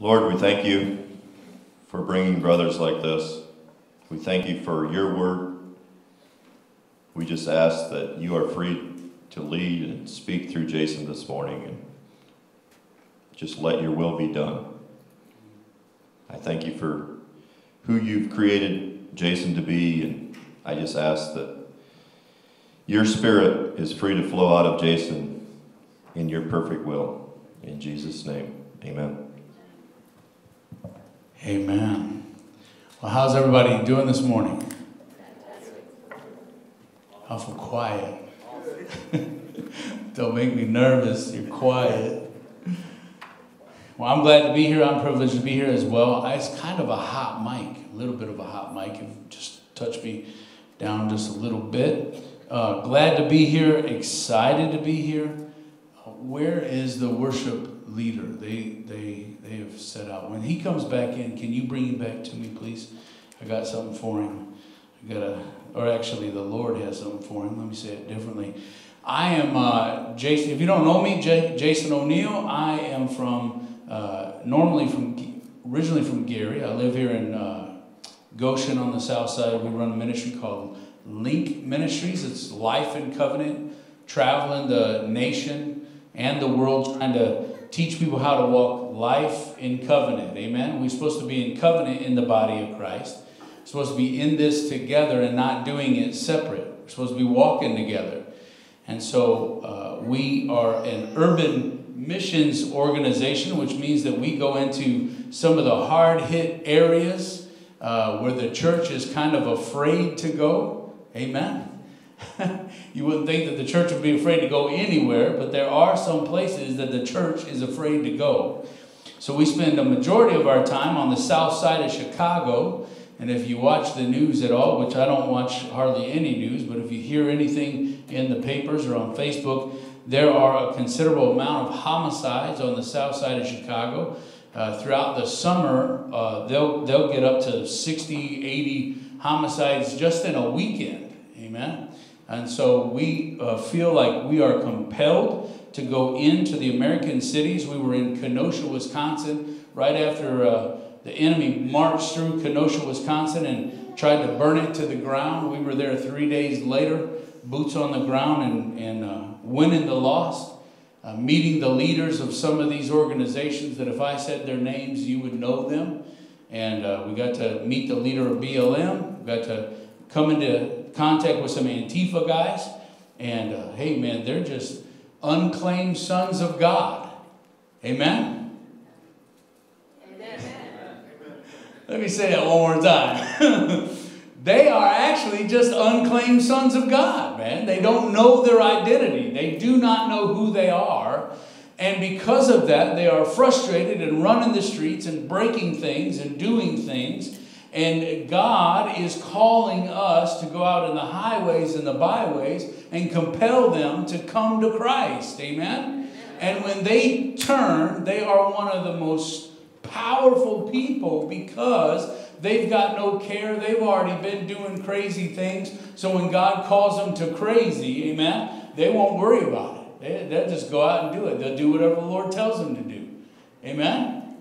Lord, we thank you for bringing brothers like this. We thank you for your word. We just ask that you are free to lead and speak through Jason this morning and just let your will be done. I thank you for who you've created Jason to be, and I just ask that your spirit is free to flow out of Jason in your perfect will. In Jesus' name, amen. Amen. Well, how's everybody doing this morning? Awful quiet. Don't make me nervous. You're quiet. Well, I'm glad to be here. I'm privileged to be here as well. It's kind of a hot mic, a little bit of a hot mic. If just touch me down just a little bit. Uh, glad to be here. Excited to be here. Uh, where is the worship leader? They they they have set out. When he comes back in, can you bring him back to me, please? I got something for him. I got a, or actually, the Lord has something for him. Let me say it differently. I am uh, Jason. If you don't know me, J- Jason O'Neil. I am from uh, normally from originally from Gary. I live here in uh, Goshen on the south side. We run a ministry called Link Ministries. It's life and covenant, traveling the nation and the world, trying to teach people how to walk life in covenant. Amen. We're supposed to be in covenant in the body of Christ. We're supposed to be in this together and not doing it separate. We're supposed to be walking together. And so uh, we are an urban missions organization, which means that we go into some of the hard hit areas uh, where the church is kind of afraid to go. Amen. you wouldn't think that the church would be afraid to go anywhere, but there are some places that the church is afraid to go. So we spend a majority of our time on the south side of Chicago. And if you watch the news at all, which I don't watch hardly any news, but if you hear anything in the papers or on Facebook, there are a considerable amount of homicides on the south side of Chicago. Uh, throughout the summer, uh, they'll, they'll get up to 60, 80 homicides just in a weekend. Amen. And so we uh, feel like we are compelled to go into the American cities. We were in Kenosha, Wisconsin, right after uh, the enemy marched through Kenosha, Wisconsin, and tried to burn it to the ground. We were there three days later, boots on the ground, and, and uh, winning the lost. Uh, meeting the leaders of some of these organizations that if I said their names, you would know them. And uh, we got to meet the leader of BLM. We got to come into contact with some Antifa guys, and uh, hey, man, they're just unclaimed sons of God. Amen? Amen. Let me say that one more time. they are actually just unclaimed sons of God, man. They don't know their identity, they do not know who they are. And because of that, they are frustrated and running the streets and breaking things and doing things and God is calling us to go out in the highways and the byways and compel them to come to Christ. Amen? And when they turn, they are one of the most powerful people because they've got no care. They've already been doing crazy things. So when God calls them to crazy, amen, they won't worry about it. They, they'll just go out and do it. They'll do whatever the Lord tells them to do. Amen?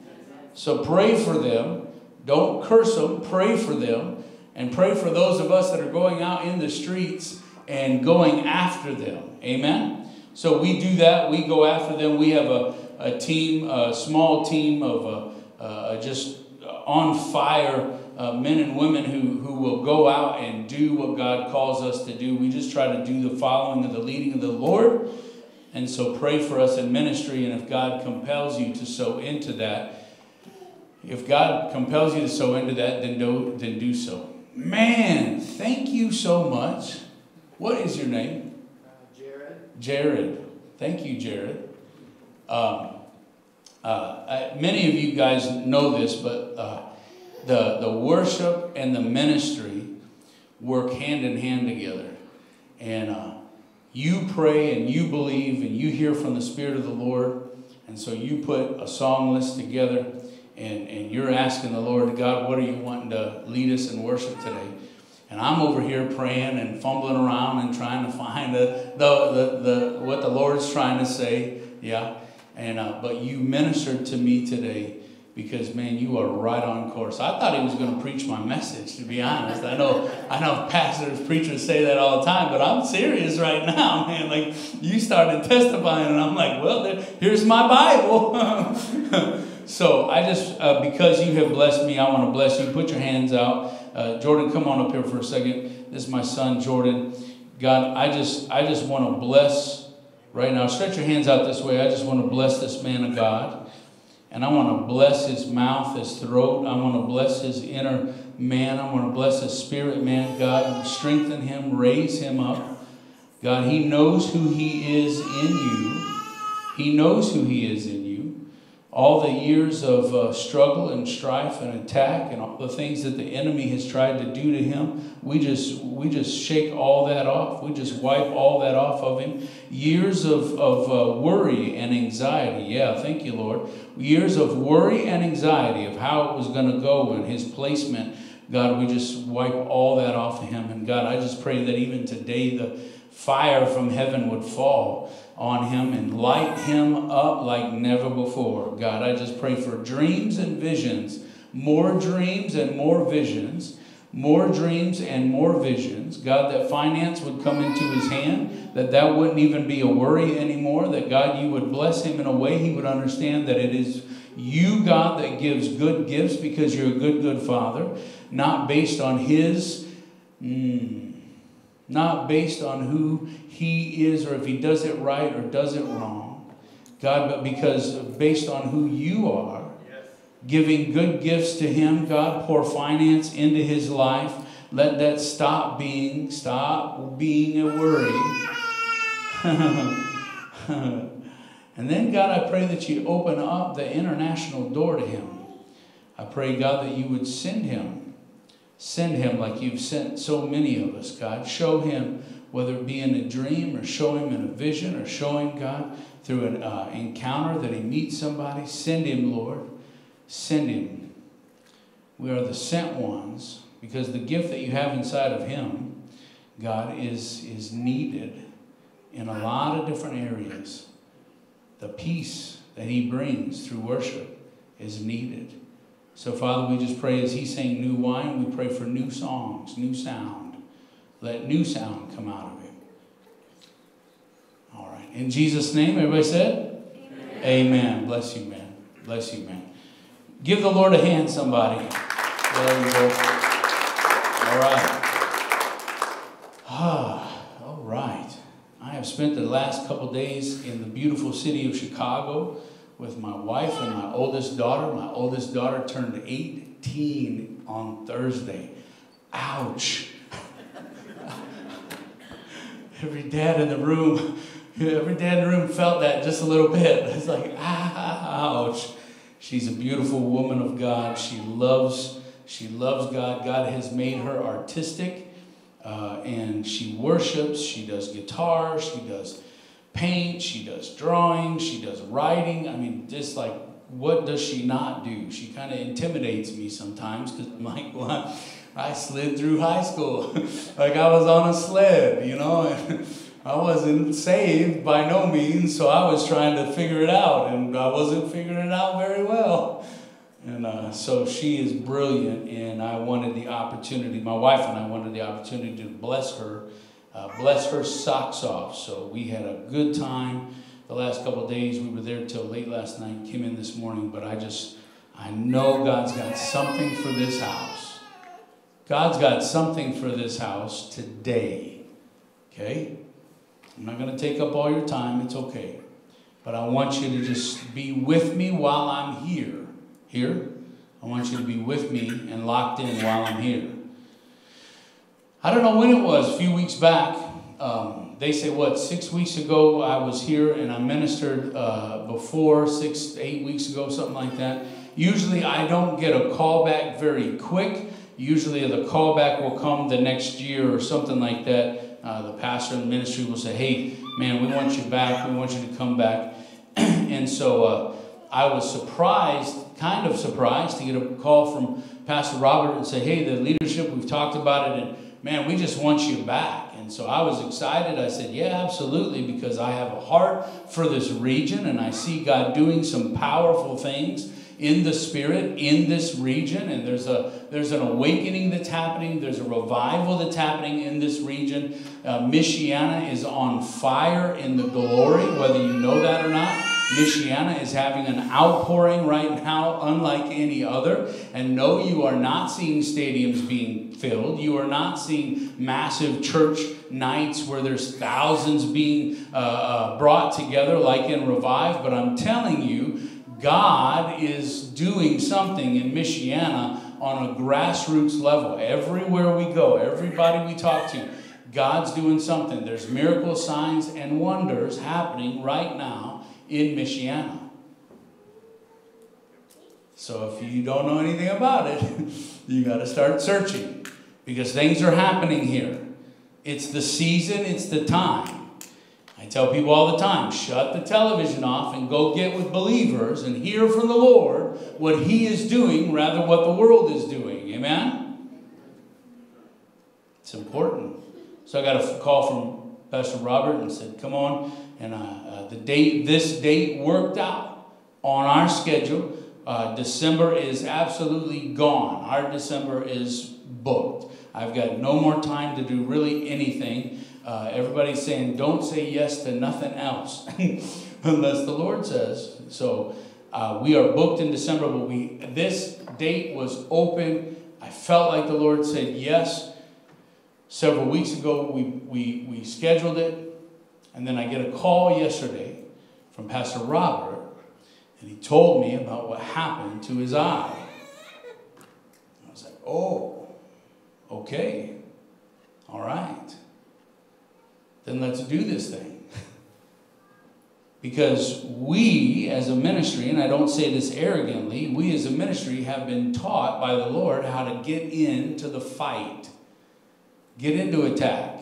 So pray for them don't curse them, pray for them, and pray for those of us that are going out in the streets and going after them. Amen? So we do that. We go after them. We have a, a team, a small team of uh, uh, just on fire uh, men and women who, who will go out and do what God calls us to do. We just try to do the following of the leading of the Lord. And so pray for us in ministry. And if God compels you to sow into that, if God compels you to sow into that, then do, then do so. Man, thank you so much. What is your name? Uh, Jared. Jared. Thank you, Jared. Um, uh, I, many of you guys know this, but uh, the, the worship and the ministry work hand in hand together. And uh, you pray and you believe and you hear from the Spirit of the Lord. And so you put a song list together and, and you're asking the Lord, God, what are you wanting to lead us in worship today? And I'm over here praying and fumbling around and trying to find the, the, the, the what the Lord's trying to say. Yeah. And, uh, but you ministered to me today because man, you are right on course. I thought he was going to preach my message, to be honest. I know, I know pastors, preachers say that all the time, but I'm serious right now, man. Like you started testifying, and I'm like, well, there, here's my Bible. so I just, uh, because you have blessed me, I want to bless you. Put your hands out. Uh, Jordan, come on up here for a second. This is my son, Jordan. God, I just, I just want to bless right now. Stretch your hands out this way. I just want to bless this man of God. And I want to bless his mouth, his throat. I want to bless his inner man. I want to bless his spirit man. God, strengthen him, raise him up. God, he knows who he is in you. He knows who he is in you. All the years of uh, struggle and strife and attack and all the things that the enemy has tried to do to him, we just we just shake all that off. We just wipe all that off of him. Years of, of uh, worry and anxiety. Yeah, thank you, Lord years of worry and anxiety of how it was going to go and his placement, God, we just wipe all that off of him. And God, I just pray that even today the fire from heaven would fall on him and light him up like never before. God, I just pray for dreams and visions, more dreams and more visions more dreams and more visions. God, that finance would come into his hand, that that wouldn't even be a worry anymore, that God, you would bless him in a way he would understand that it is you, God, that gives good gifts because you're a good, good father, not based on his, mm, not based on who he is or if he does it right or does it wrong. God, but because based on who you are giving good gifts to him. God, pour finance into his life. Let that stop being, stop being a worry. and then, God, I pray that you open up the international door to him. I pray, God, that you would send him. Send him like you've sent so many of us, God. Show him, whether it be in a dream or show him in a vision or show him, God, through an uh, encounter that he meets somebody. Send him, Lord send him. We are the sent ones because the gift that you have inside of him, God, is, is needed in a lot of different areas. The peace that he brings through worship is needed. So, Father, we just pray as he sang new wine, we pray for new songs, new sound. Let new sound come out of him. All right. In Jesus' name, everybody said? Amen. Amen. Bless you, man. Bless you, man. Give the Lord a hand, somebody. There you go. All right. Ah, all right. I have spent the last couple days in the beautiful city of Chicago with my wife and my oldest daughter. My oldest daughter turned 18 on Thursday. Ouch. every dad in the room, every dad in the room felt that just a little bit. It's like, ouch. She's a beautiful woman of God. She loves, she loves God. God has made her artistic, uh, and she worships. She does guitar. She does paint. She does drawing. She does writing. I mean, just like what does she not do? She kind of intimidates me sometimes because I'm like, well, I slid through high school like I was on a sled, you know. And I wasn't saved by no means, so I was trying to figure it out, and I wasn't figuring it out very well. And uh, so she is brilliant, and I wanted the opportunity, my wife and I wanted the opportunity to bless her, uh, bless her socks off. So we had a good time the last couple days. We were there till late last night, came in this morning, but I just, I know God's got something for this house. God's got something for this house today. Okay? I'm not going to take up all your time, it's okay. But I want you to just be with me while I'm here. Here? I want you to be with me and locked in while I'm here. I don't know when it was, a few weeks back. Um, they say, what, six weeks ago I was here and I ministered uh, before, six, eight weeks ago, something like that. Usually I don't get a call back very quick. Usually the callback will come the next year or something like that uh, the pastor in the ministry will say, hey, man, we want you back. We want you to come back. and so uh, I was surprised, kind of surprised, to get a call from Pastor Robert and say, hey, the leadership, we've talked about it, and man, we just want you back. And so I was excited. I said, yeah, absolutely, because I have a heart for this region, and I see God doing some powerful things in the spirit in this region, and there's a there's an awakening that's happening. There's a revival that's happening in this region. Uh, Michiana is on fire in the glory, whether you know that or not. Michiana is having an outpouring right now, unlike any other. And no, you are not seeing stadiums being filled. You are not seeing massive church nights where there's thousands being uh, uh, brought together like in Revive. But I'm telling you, God is doing something in Michiana on a grassroots level. Everywhere we go, everybody we talk to, God's doing something. There's miracle signs and wonders happening right now in Michiana. So if you don't know anything about it, you got to start searching because things are happening here. It's the season, it's the time. I tell people all the time shut the television off and go get with believers and hear from the Lord what He is doing rather what the world is doing. Amen? It's important. So I got a call from Pastor Robert and said, Come on. And uh, the date, this date worked out on our schedule. Uh, December is absolutely gone. Our December is booked. I've got no more time to do really anything. Uh, everybody's saying, don't say yes to nothing else unless the Lord says. So uh, we are booked in December, but we this date was open. I felt like the Lord said yes. Several weeks ago, we, we, we scheduled it, and then I get a call yesterday from Pastor Robert, and he told me about what happened to his eye. I was like, oh, okay, all right then let's do this thing. because we as a ministry, and I don't say this arrogantly, we as a ministry have been taught by the Lord how to get into the fight, get into attack.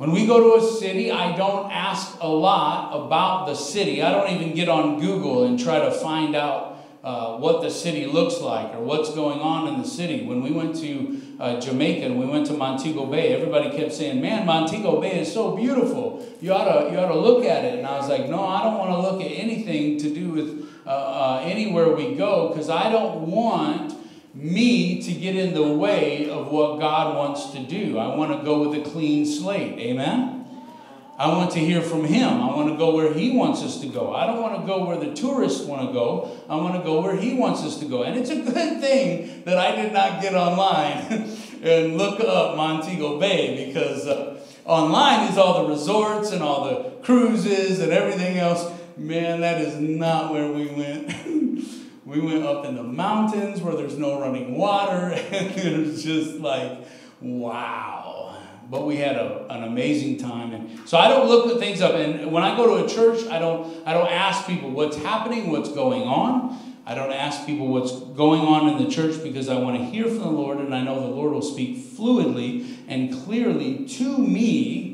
When we go to a city, I don't ask a lot about the city. I don't even get on Google and try to find out uh, what the city looks like or what's going on in the city. When we went to uh, Jamaica and we went to Montego Bay, everybody kept saying, "Man, Montego Bay is so beautiful. You ought to you ought to look at it." And I was like, "No, I don't want to look at anything to do with uh, uh anywhere we go because I don't want." Me to get in the way of what God wants to do. I want to go with a clean slate. Amen? I want to hear from him. I want to go where he wants us to go. I don't want to go where the tourists want to go. I want to go where he wants us to go. And it's a good thing that I did not get online and look up Montego Bay because uh, online is all the resorts and all the cruises and everything else. Man, that is not where we went. we went up in the mountains where there's no running water, and it was just like, wow. But we had a, an amazing time. And so i don't look at things up. And when i go to a church i don't i don't ask people what's happening what's going on. I don't ask people what's going on in the church because i want to hear from the lord and i know the lord will speak fluidly and clearly to me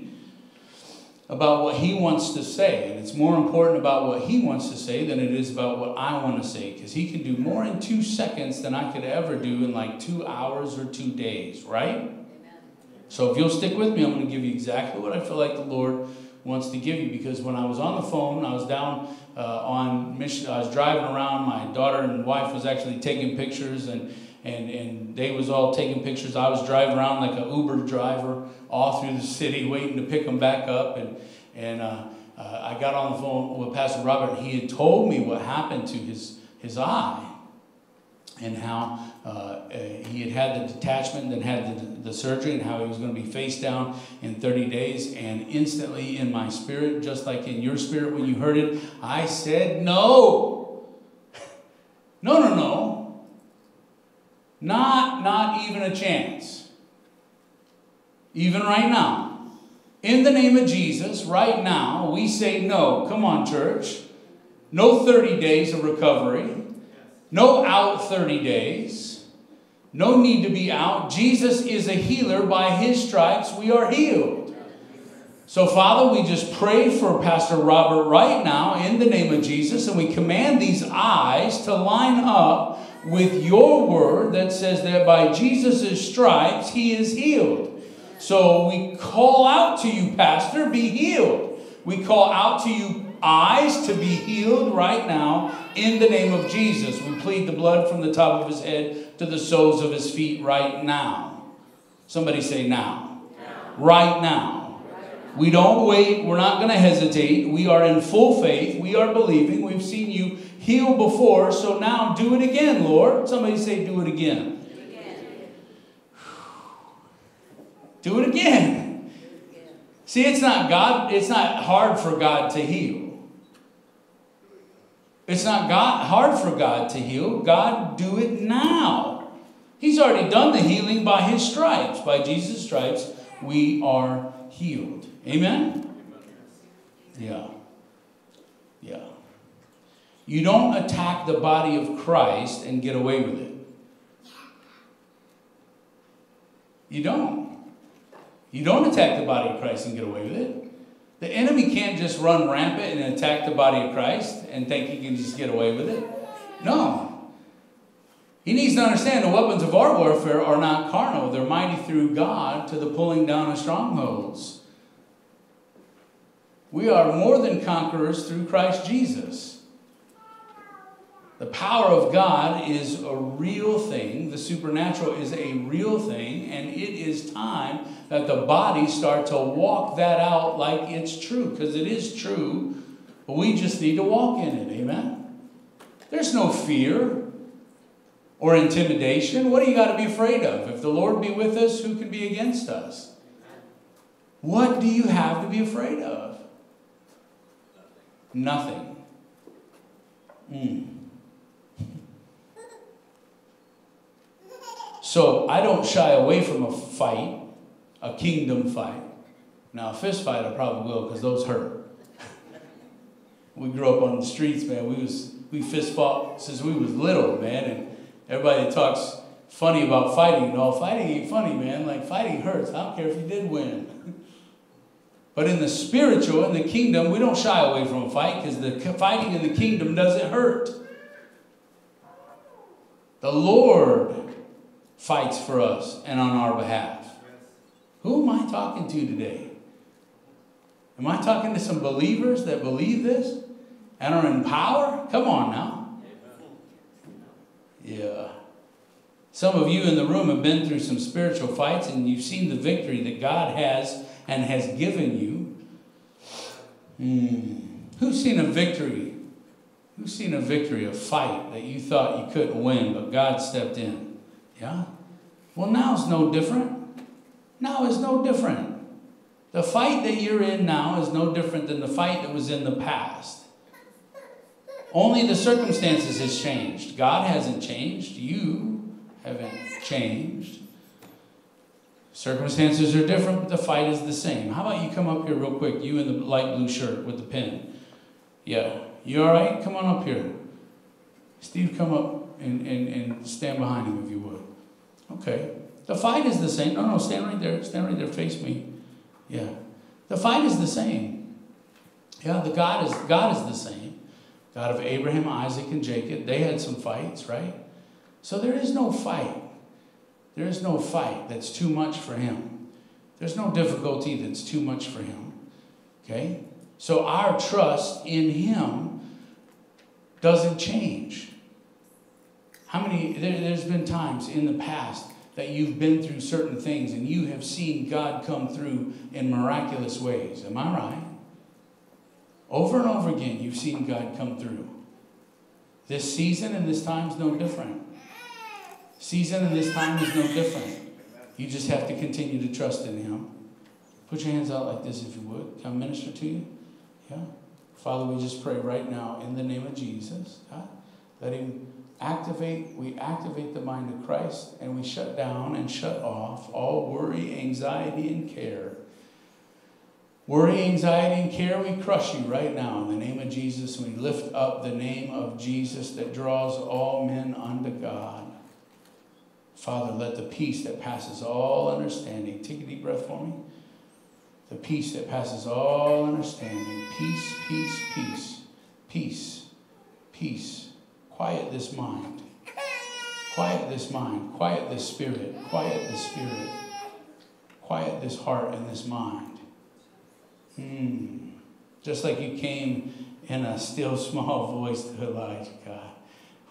about what he wants to say and it's more important about what he wants to say than it is about what i want to say because he can do more in two seconds than i could ever do in like two hours or two days right so if you'll stick with me, I'm going to give you exactly what I feel like the Lord wants to give you. Because when I was on the phone, I was down uh, on mission. I was driving around. My daughter and wife was actually taking pictures, and and and they was all taking pictures. I was driving around like an Uber driver all through the city, waiting to pick them back up. And and uh, uh, I got on the phone with Pastor Robert. And he had told me what happened to his his eye and how uh, uh, he had had the detachment, then had the, the surgery, and how he was going to be face down in 30 days. And instantly, in my spirit, just like in your spirit when you heard it, I said, No. no, no, no. Not, not even a chance. Even right now. In the name of Jesus, right now, we say no. Come on, church. No 30 days of recovery. No out 30 days. No need to be out. Jesus is a healer. By his stripes, we are healed. So, Father, we just pray for Pastor Robert right now in the name of Jesus, and we command these eyes to line up with your word that says that by Jesus' stripes he is healed. So we call out to you, Pastor, be healed. We call out to you, eyes, to be healed right now In the name of Jesus, we plead the blood from the top of his head to the soles of his feet right now. Somebody say now. Right now. We don't wait. We're not going to hesitate. We are in full faith. We are believing. We've seen you heal before, so now do it again, Lord. Somebody say, do it again. Do it again. See, it's not God, it's not hard for God to heal. It's not God, hard for God to heal. God, do it now. He's already done the healing by his stripes. By Jesus' stripes, we are healed. Amen? Yeah. Yeah. You don't attack the body of Christ and get away with it. You don't. You don't attack the body of Christ and get away with it. The enemy can't just run rampant and attack the body of Christ and think he can just get away with it. No. He needs to understand the weapons of our warfare are not carnal, they're mighty through God to the pulling down of strongholds. We are more than conquerors through Christ Jesus. The power of God is a real thing. The supernatural is a real thing. And it is time that the body start to walk that out like it's true. Because it is true. But we just need to walk in it. Amen? There's no fear or intimidation. What do you got to be afraid of? If the Lord be with us, who can be against us? What do you have to be afraid of? Nothing. Mm. So I don't shy away from a fight, a kingdom fight. Now, a fist fight I probably will because those hurt. we grew up on the streets, man. We was we fist fought since we was little, man. And everybody talks funny about fighting. No, fighting ain't funny, man. Like fighting hurts. I don't care if you did win. but in the spiritual, in the kingdom, we don't shy away from a fight because the fighting in the kingdom doesn't hurt. The Lord fights for us and on our behalf. Who am I talking to today? Am I talking to some believers that believe this and are in power? Come on now. Yeah. Some of you in the room have been through some spiritual fights and you've seen the victory that God has and has given you. Hmm. Who's seen a victory? Who's seen a victory, a fight that you thought you couldn't win, but God stepped in? Yeah? Well, now it's no different. Now is no different. The fight that you're in now is no different than the fight that was in the past. Only the circumstances has changed. God hasn't changed. You haven't changed. Circumstances are different, but the fight is the same. How about you come up here real quick? You in the light blue shirt with the pin. Yeah. You all right? Come on up here. Steve, come up and, and, and stand behind him if you would. Okay. The fight is the same. No, no, stand right there. Stand right there. Face me. Yeah. The fight is the same. Yeah, the God is God is the same. God of Abraham, Isaac, and Jacob. They had some fights, right? So there is no fight. There is no fight that's too much for him. There's no difficulty that's too much for him. Okay? So our trust in him doesn't change. How many, there, there's been times in the past that you've been through certain things and you have seen God come through in miraculous ways. Am I right? Over and over again, you've seen God come through. This season and this time is no different. Season and this time is no different. You just have to continue to trust in Him. Put your hands out like this if you would. Can I minister to you? Yeah. Father, we just pray right now in the name of Jesus. God, let Him activate, we activate the mind of Christ and we shut down and shut off all worry, anxiety, and care. Worry, anxiety, and care, we crush you right now in the name of Jesus. We lift up the name of Jesus that draws all men unto God. Father, let the peace that passes all understanding, take a deep breath for me. The peace that passes all understanding. Peace, peace, peace, peace, peace Quiet this mind. Quiet this mind. Quiet this spirit. Quiet this spirit. Quiet this heart and this mind. Hmm. Just like you came in a still small voice to Elijah, God.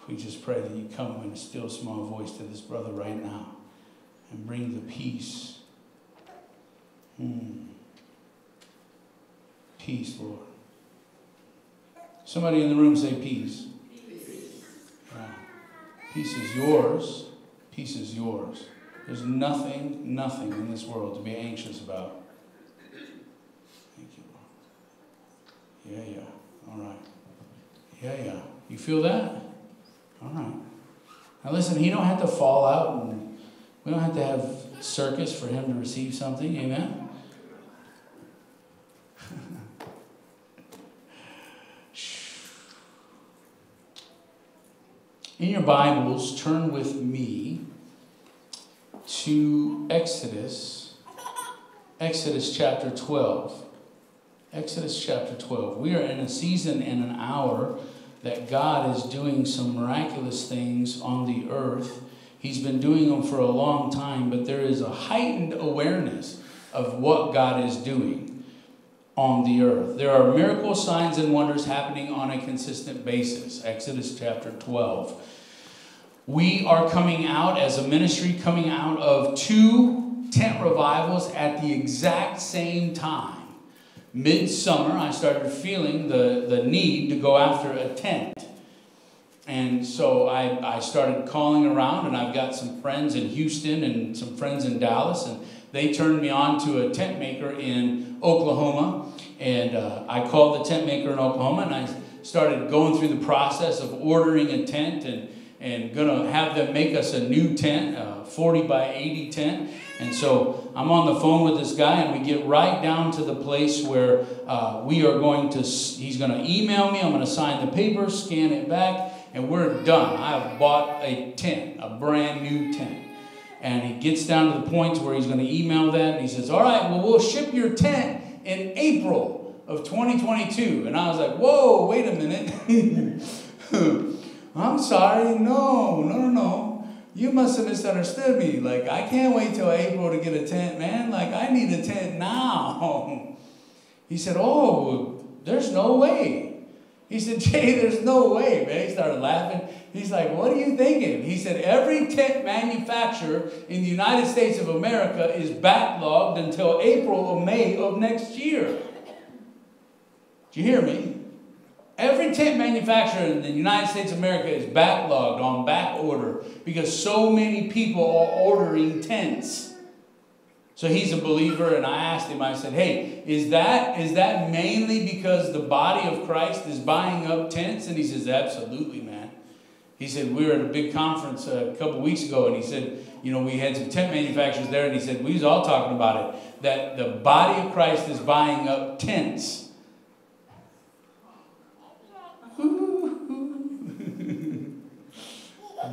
We just pray that you come in a still small voice to this brother right now and bring the peace. Hmm. Peace, Lord. Somebody in the room say peace. Peace. Peace is yours. Peace is yours. There's nothing, nothing in this world to be anxious about. Thank you, Lord. Yeah, yeah. All right. Yeah, yeah. You feel that? All right. Now listen, he don't have to fall out and we don't have to have circus for him to receive something. Amen? In your Bibles, turn with me to Exodus, Exodus chapter 12. Exodus chapter 12. We are in a season and an hour that God is doing some miraculous things on the earth. He's been doing them for a long time, but there is a heightened awareness of what God is doing on the earth. There are miracle signs and wonders happening on a consistent basis. Exodus chapter 12. We are coming out as a ministry, coming out of two tent revivals at the exact same time midsummer, I started feeling the, the need to go after a tent. And so I, I started calling around, and I've got some friends in Houston and some friends in Dallas, and they turned me on to a tent maker in Oklahoma. And uh, I called the tent maker in Oklahoma, and I started going through the process of ordering a tent and, and going to have them make us a new tent, a 40 by 80 tent. And so I'm on the phone with this guy, and we get right down to the place where uh, we are going to, he's going to email me, I'm going to sign the paper, scan it back, and we're done. I've bought a tent, a brand new tent. And he gets down to the point where he's going to email that, and he says, All right, well, we'll ship your tent in April of 2022. And I was like, Whoa, wait a minute. I'm sorry, no, no, no, no you must have misunderstood me. Like, I can't wait till April to get a tent, man. Like, I need a tent now. He said, Oh, there's no way. He said, Jay, there's no way, man. He started laughing. He's like, What are you thinking? He said, Every tent manufacturer in the United States of America is backlogged until April or May of next year. Do you hear me? Every tent manufacturer in the United States of America is backlogged on back order because so many people are ordering tents. So he's a believer, and I asked him, I said, Hey, is that is that mainly because the body of Christ is buying up tents? And he says, Absolutely, man. He said, We were at a big conference a couple weeks ago, and he said, You know, we had some tent manufacturers there, and he said, We was all talking about it, that the body of Christ is buying up tents.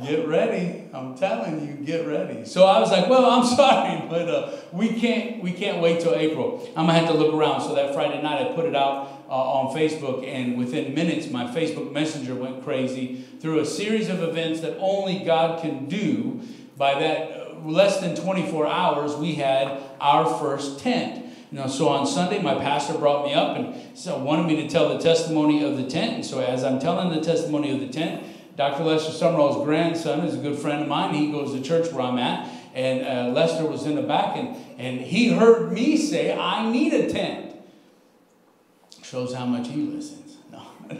get ready. I'm telling you, get ready. So I was like, well, I'm sorry, but uh, we can't we can't wait till April. I'm gonna have to look around. So that Friday night, I put it out uh, on Facebook, and within minutes, my Facebook Messenger went crazy through a series of events that only God can do. By that uh, less than 24 hours, we had our first tent. Now, so on Sunday, my pastor brought me up and so wanted me to tell the testimony of the tent. And so as I'm telling the testimony of the tent, Dr. Lester Sumrall's grandson is a good friend of mine. He goes to church where I'm at. And uh, Lester was in the back, and, and he heard me say, I need a tent. Shows how much he listens. No.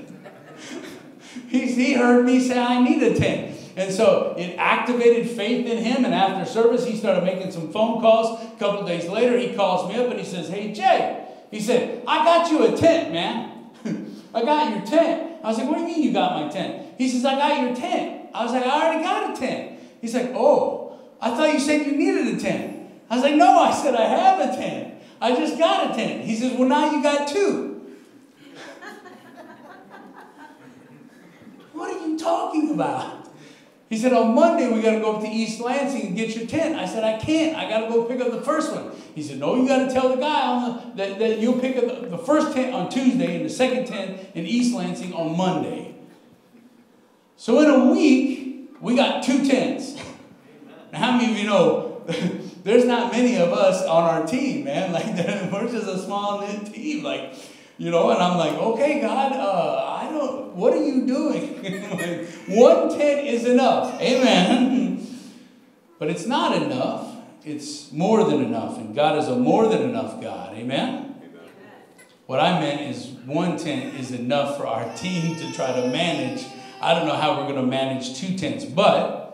he, he heard me say, I need a tent. And so it activated faith in him. And after service, he started making some phone calls. A couple days later, he calls me up and he says, Hey, Jay, he said, I got you a tent, man. I got your tent. I was like, What do you mean you got my tent? He says, I got your tent. I was like, I already got a tent. He's like, Oh, I thought you said you needed a tent. I was like, No, I said I have a tent. I just got a tent. He says, Well, now you got two. What are you talking about? He said, On Monday, we got to go up to East Lansing and get your tent. I said, I can't. I got to go pick up the first one. He said, No, you got to tell the guy the, that, that you'll pick up the, the first tent on Tuesday and the second tent in East Lansing on Monday. So in a week, we got two tents. Now, how many of you know there's not many of us on our team, man? Like we're just a small knit team. Like You know, and I'm like, okay, God, uh, I don't, what are you doing? like, one tent is enough. Amen. but it's not enough. It's more than enough. And God is a more than enough God. Amen. What I meant is one tent is enough for our team to try to manage. I don't know how we're going to manage two tents, but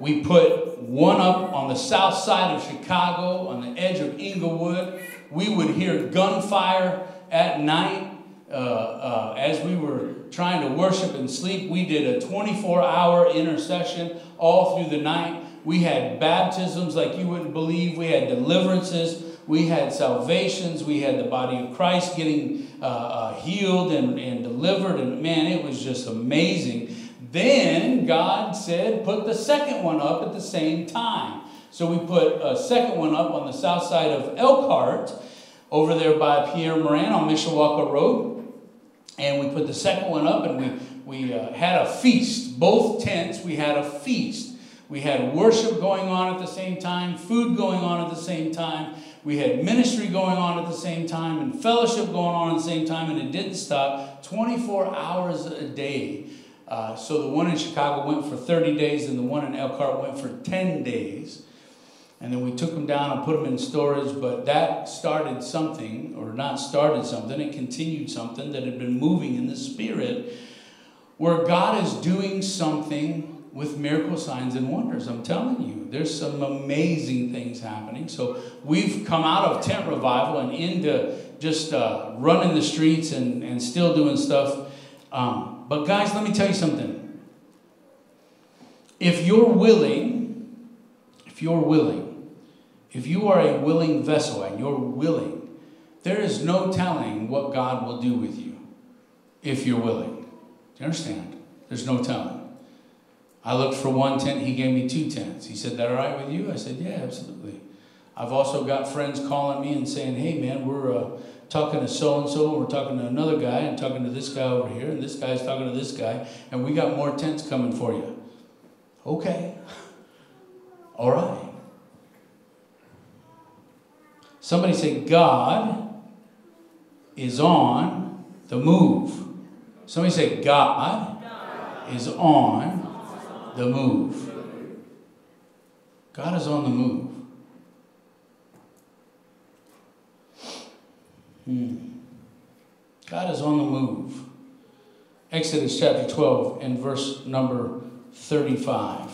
we put one up on the south side of Chicago, on the edge of Englewood. We would hear gunfire at night uh, uh, as we were trying to worship and sleep. We did a 24 hour intercession all through the night. We had baptisms like you wouldn't believe. We had deliverances. We had salvations. We had the body of Christ getting uh, uh, healed and, and delivered. And man, it was just amazing. Then God said, put the second one up at the same time. So we put a second one up on the south side of Elkhart over there by Pierre Moran on Mishawaka Road. And we put the second one up and we, we uh, had a feast. Both tents, we had a feast. We had worship going on at the same time, food going on at the same time. We had ministry going on at the same time and fellowship going on at the same time, and it didn't stop 24 hours a day. Uh, so the one in Chicago went for 30 days, and the one in Elkhart went for 10 days. And then we took them down and put them in storage, but that started something, or not started something, it continued something that had been moving in the spirit where God is doing something with miracle signs and wonders. I'm telling you, there's some amazing things happening. So we've come out of tent revival and into just uh, running the streets and, and still doing stuff. Um, but guys, let me tell you something. If you're willing, if you're willing, if you are a willing vessel and you're willing, there is no telling what God will do with you if you're willing. Do you understand? There's no telling. I looked for one tent, he gave me two tents. He said, That all right with you? I said, Yeah, absolutely. I've also got friends calling me and saying, Hey, man, we're uh, talking to so and so, we're talking to another guy, and talking to this guy over here, and this guy's talking to this guy, and we got more tents coming for you. Okay. all right. Somebody say, God is on the move. Somebody say, God is on the move. God is on the move. Hmm. God is on the move. Exodus chapter 12 and verse number 35.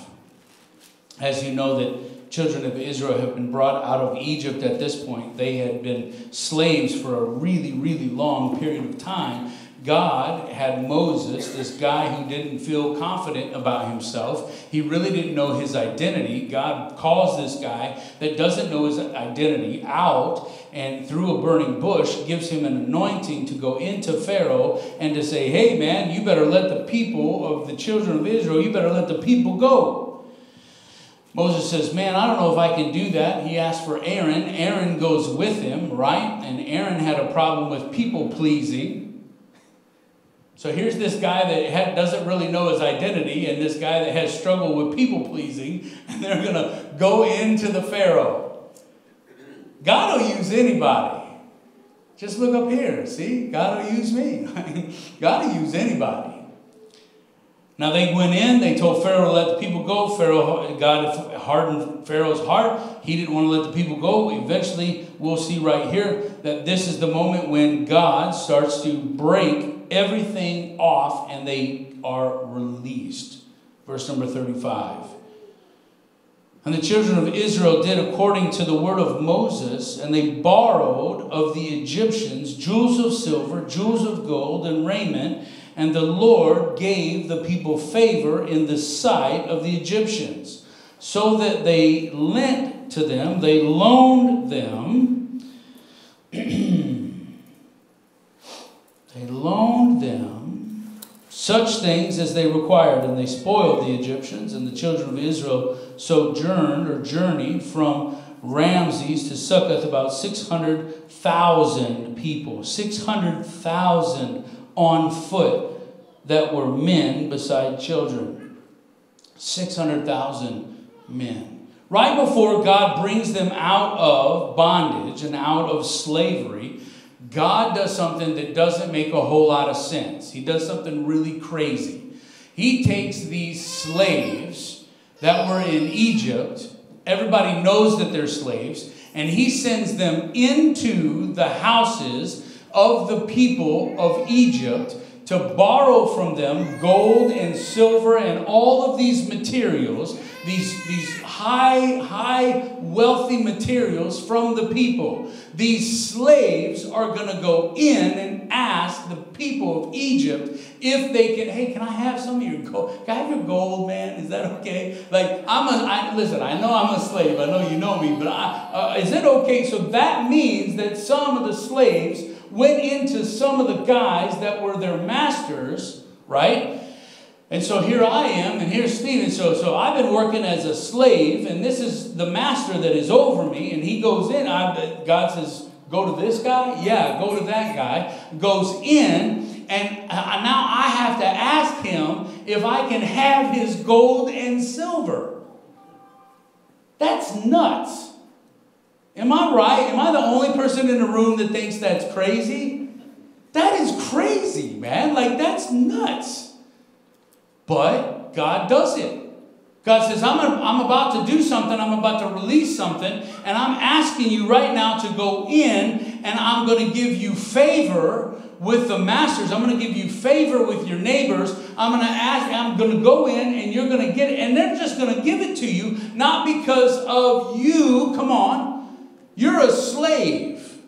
As you know that children of Israel have been brought out of Egypt at this point. They had been slaves for a really, really long period of time. God had Moses, this guy who didn't feel confident about himself. He really didn't know his identity. God calls this guy that doesn't know his identity out and through a burning bush gives him an anointing to go into Pharaoh and to say, hey man, you better let the people of the children of Israel, you better let the people go. Moses says, Man, I don't know if I can do that. He asks for Aaron. Aaron goes with him, right? And Aaron had a problem with people pleasing. So here's this guy that doesn't really know his identity, and this guy that has struggled with people pleasing, and they're going to go into the Pharaoh. God will use anybody. Just look up here. See? God will use me. God will use anybody. Now they went in, they told Pharaoh let the people go. Pharaoh, God hardened Pharaoh's heart. He didn't want to let the people go. Eventually, we'll see right here that this is the moment when God starts to break everything off and they are released. Verse number 35. And the children of Israel did according to the word of Moses, and they borrowed of the Egyptians jewels of silver, jewels of gold, and raiment and the Lord gave the people favor in the sight of the Egyptians, so that they lent to them, they loaned them, they loaned them such things as they required, and they spoiled the Egyptians, and the children of Israel sojourned or journeyed from Ramses to Succoth about 600,000 people. 600,000 on foot that were men beside children. 600,000 men. Right before God brings them out of bondage and out of slavery, God does something that doesn't make a whole lot of sense. He does something really crazy. He takes these slaves that were in Egypt, everybody knows that they're slaves, and he sends them into the houses of the people of Egypt to borrow from them gold and silver and all of these materials, these, these high, high, wealthy materials from the people. These slaves are going to go in and ask the people of Egypt if they can, hey, can I have some of your gold? Can I have your gold, man? Is that okay? Like, I'm a, I, listen, I know I'm a slave. I know you know me, but I, uh, is it okay? So that means that some of the slaves went into some of the guys that were their masters, right? And so here I am, and here's Stephen. So, so I've been working as a slave, and this is the master that is over me. And he goes in. I, God says, Go to this guy? Yeah, go to that guy. Goes in, and uh, now I have to ask him if I can have his gold and silver. That's nuts. Am I right? Am I the only person in the room that thinks that's crazy? That is crazy, man. Like, that's nuts. But God does it. God says, I'm, a, I'm about to do something, I'm about to release something, and I'm asking you right now to go in, and I'm going to give you favor with the masters. I'm going to give you favor with your neighbors. I'm going to ask, I'm going to go in, and you're going to get it, and they're just going to give it to you, not because of you. Come on. You're a slave.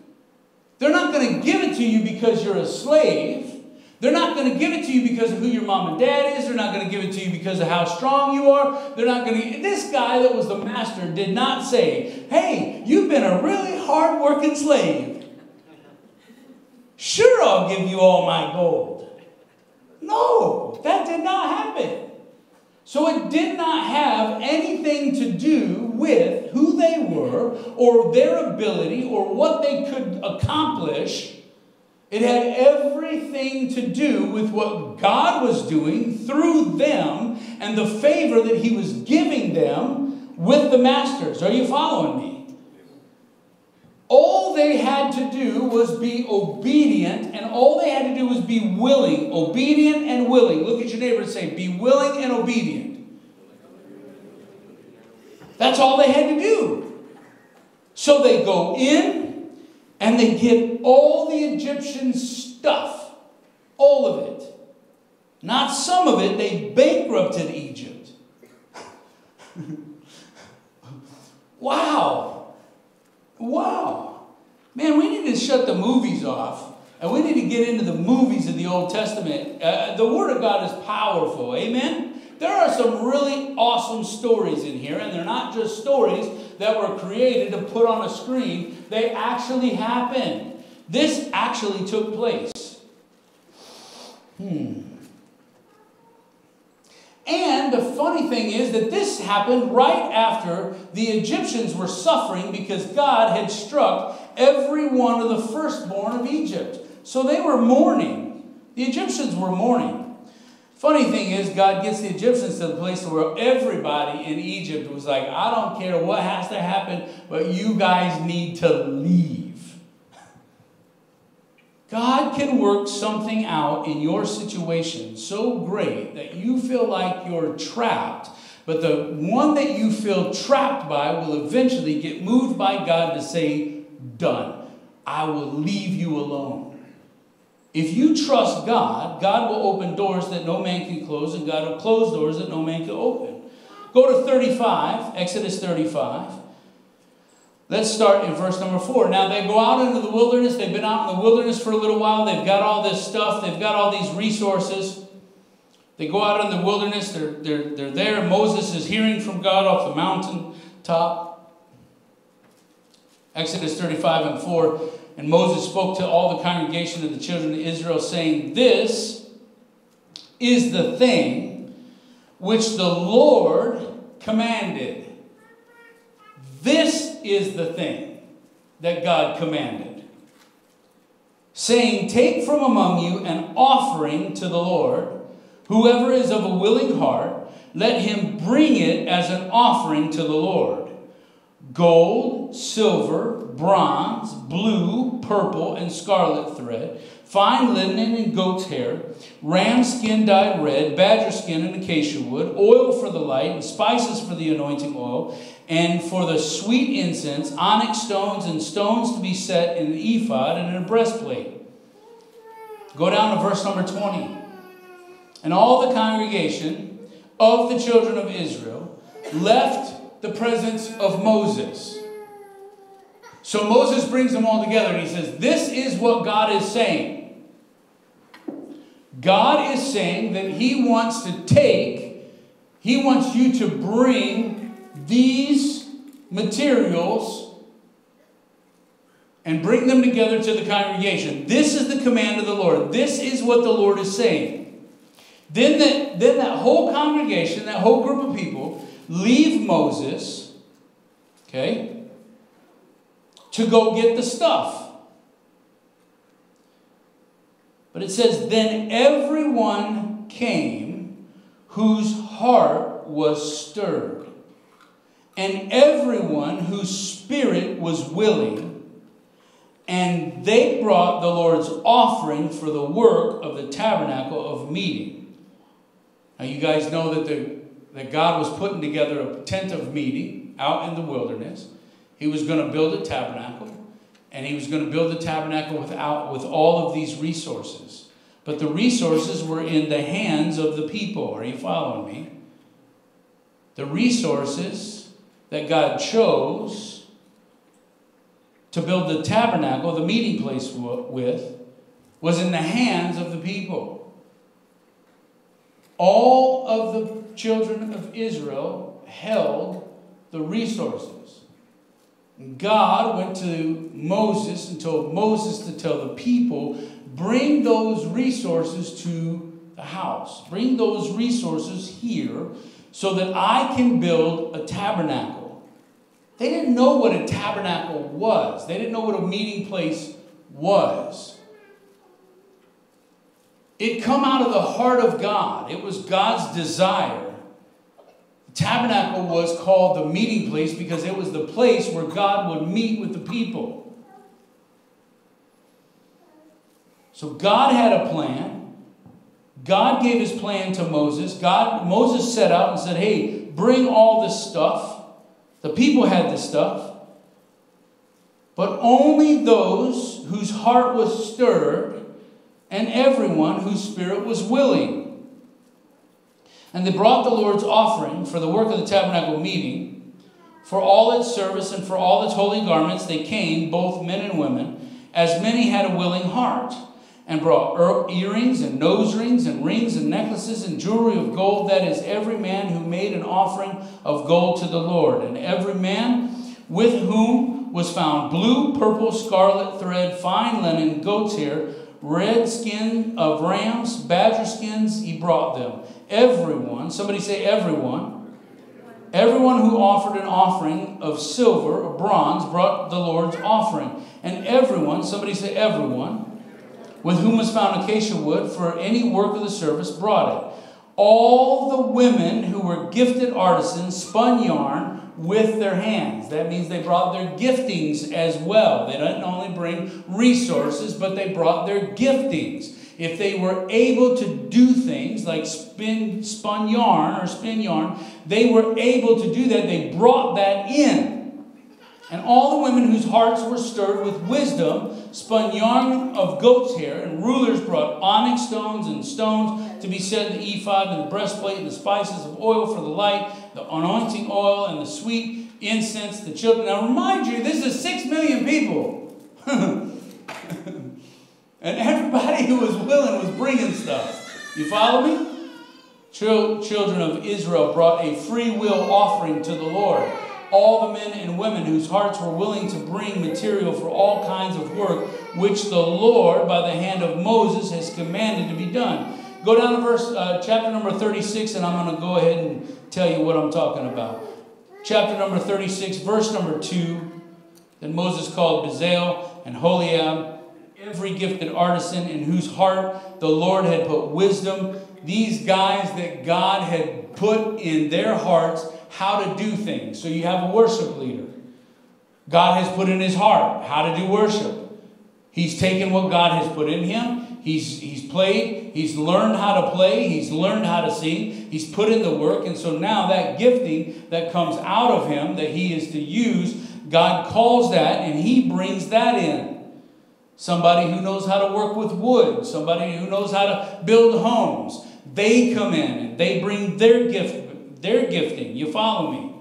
They're not going to give it to you because you're a slave. They're not going to give it to you because of who your mom and dad is. They're not going to give it to you because of how strong you are. They're not going to. This guy that was the master did not say, Hey, you've been a really hard working slave. Sure, I'll give you all my gold. No, that did not happen. So it did not have anything to do with who they were or their ability or what they could accomplish. It had everything to do with what God was doing through them and the favor that He was giving them with the masters. Are you following me? All they had to do was be obedient, and all they had to do was be willing. Obedient and willing. Look at your neighbor and say, Be willing and obedient. That's all they had to do. So they go in, and they get all the Egyptian stuff, all of it. Not some of it, they bankrupted Egypt. wow. Wow. Man, we need to shut the movies off and we need to get into the movies of the Old Testament. Uh, the Word of God is powerful. Amen? There are some really awesome stories in here, and they're not just stories that were created to put on a screen, they actually happened. This actually took place. Hmm. And the funny thing is that this happened right after the Egyptians were suffering because God had struck every one of the firstborn of Egypt. So they were mourning. The Egyptians were mourning. Funny thing is, God gets the Egyptians to the place where everybody in Egypt was like, I don't care what has to happen, but you guys need to leave. God can work something out in your situation so great that you feel like you're trapped, but the one that you feel trapped by will eventually get moved by God to say, Done. I will leave you alone. If you trust God, God will open doors that no man can close, and God will close doors that no man can open. Go to 35, Exodus 35. Let's start in verse number 4. Now they go out into the wilderness. They've been out in the wilderness for a little while. They've got all this stuff, they've got all these resources. They go out in the wilderness. They're, they're, they're there. Moses is hearing from God off the mountain top. Exodus 35 and 4. And Moses spoke to all the congregation of the children of Israel, saying, This is the thing which the Lord commanded. This is the thing that God commanded. Saying, Take from among you an offering to the Lord. Whoever is of a willing heart, let him bring it as an offering to the Lord. gold, silver, bronze, blue, purple, and scarlet thread, fine linen and goat's hair, ram skin dyed red, badger skin and acacia wood, oil for the light, and spices for the anointing oil, and for the sweet incense, onyx stones and stones to be set in an ephod and in a breastplate. Go down to verse number 20. And all the congregation of the children of Israel left the presence of Moses. So Moses brings them all together and he says, This is what God is saying. God is saying that He wants to take, He wants you to bring these materials and bring them together to the congregation. This is the command of the Lord. This is what the Lord is saying. Then that, then that whole congregation, that whole group of people, leave Moses, okay, to go get the stuff. But it says, Then everyone came whose heart was stirred and everyone whose spirit was willing, and they brought the Lord's offering for the work of the tabernacle of meeting. Now, you guys know that, the, that God was putting together a tent of meeting out in the wilderness. He was going to build a tabernacle, and he was going to build the tabernacle without, with all of these resources. But the resources were in the hands of the people. Are you following me? The resources that God chose to build the tabernacle, the meeting place with, was in the hands of the people. All of the children of Israel held the resources. God went to Moses and told Moses to tell the people, bring those resources to the house. Bring those resources here so that I can build a tabernacle. They didn't know what a tabernacle was, they didn't know what a meeting place was. It come out of the heart of God. It was God's desire. The tabernacle was called the meeting place because it was the place where God would meet with the people. So God had a plan. God gave his plan to Moses. God, Moses set out and said, Hey, bring all this stuff. The people had this stuff. But only those whose heart was stirred and everyone whose spirit was willing. And they brought the Lord's offering for the work of the tabernacle meeting, for all its service and for all its holy garments. They came, both men and women, as many had a willing heart and brought earrings and nose rings and rings and necklaces and jewelry of gold. That is every man who made an offering of gold to the Lord. And every man with whom was found blue, purple, scarlet thread, fine linen, goat's hair, red skin of rams, badger skins, he brought them. Everyone, somebody say everyone, everyone who offered an offering of silver or bronze brought the Lord's offering. And everyone, somebody say everyone, with whom was found acacia wood for any work of the service, brought it. All the women who were gifted artisans spun yarn with their hands. That means they brought their giftings as well. They didn't only bring resources, but they brought their giftings. If they were able to do things like spin, spun yarn or spin yarn, they were able to do that. They brought that in. And all the women whose hearts were stirred with wisdom spun yarn of goat's hair, and rulers brought onyx stones and stones to be set in the ephod and the breastplate, and the spices of oil for the light, the anointing oil, and the sweet incense, the children. Now, remind you, this is six million people. and everybody who was willing was bringing stuff. You follow me? Children of Israel brought a free will offering to the Lord all the men and women whose hearts were willing to bring material for all kinds of work, which the Lord, by the hand of Moses, has commanded to be done. Go down to verse, uh, chapter number 36, and I'm going to go ahead and tell you what I'm talking about. Chapter number 36, verse number 2. Then Moses called Bezalel and Holiab, every gifted artisan in whose heart the Lord had put wisdom. These guys that God had put in their hearts how to do things. So you have a worship leader. God has put in his heart how to do worship. He's taken what God has put in him. He's, he's played. He's learned how to play. He's learned how to sing. He's put in the work. And so now that gifting that comes out of him that he is to use, God calls that and he brings that in. Somebody who knows how to work with wood, somebody who knows how to build homes. They come in and they bring their gift, their gifting. You follow me?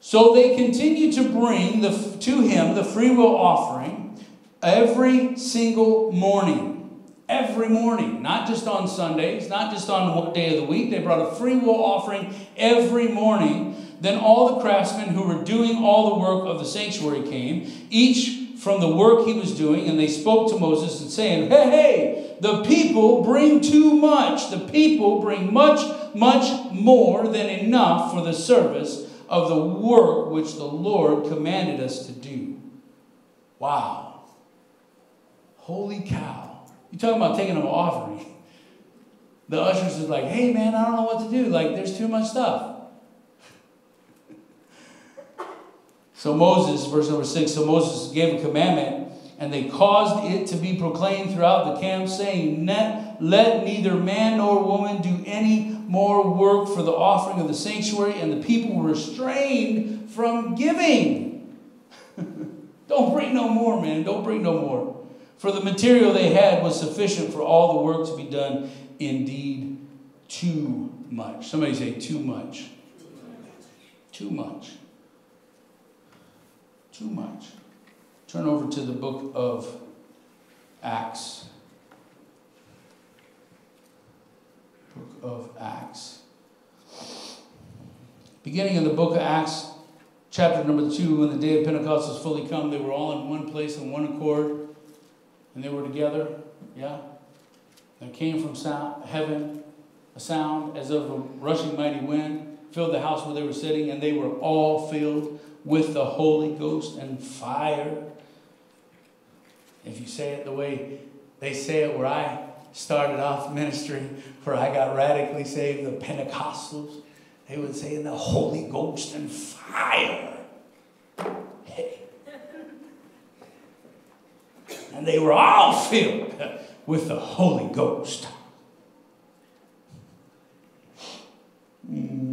So they continued to bring the, to him the free will offering every single morning. Every morning, not just on Sundays, not just on what day of the week. They brought a free will offering every morning. Then all the craftsmen who were doing all the work of the sanctuary came, each from the work he was doing, and they spoke to Moses and saying, Hey, hey, the people bring too much. The people bring much, much more than enough for the service of the work which the Lord commanded us to do. Wow. Holy cow. You talking about taking an offering. The ushers is like, hey man, I don't know what to do. Like, there's too much stuff. So Moses, verse number six, so Moses gave a commandment, and they caused it to be proclaimed throughout the camp, saying, Let neither man nor woman do any more work for the offering of the sanctuary, and the people were restrained from giving. Don't bring no more, man. Don't bring no more. For the material they had was sufficient for all the work to be done. Indeed, too much. Somebody say, too much. Too much. Too much. Turn over to the book of Acts. book of Acts. Beginning in the book of Acts, chapter number two, when the day of Pentecost was fully come, they were all in one place in one accord, and they were together. Yeah? There came from sound, heaven a sound as of a rushing mighty wind, filled the house where they were sitting, and they were all filled with the Holy Ghost and fire. If you say it the way they say it, where I started off ministry where I got radically saved, the Pentecostals, they would say, in the Holy Ghost and fire. And they were all filled with the Holy Ghost. Mm.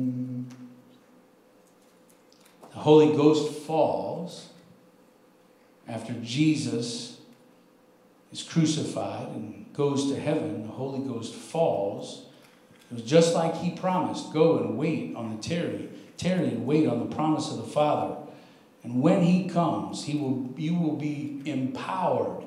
The Holy Ghost falls after Jesus is crucified and goes to heaven, the Holy Ghost falls. It was just like he promised go and wait on the tarry, tarry and wait on the promise of the Father. And when he comes, he will, you will be empowered.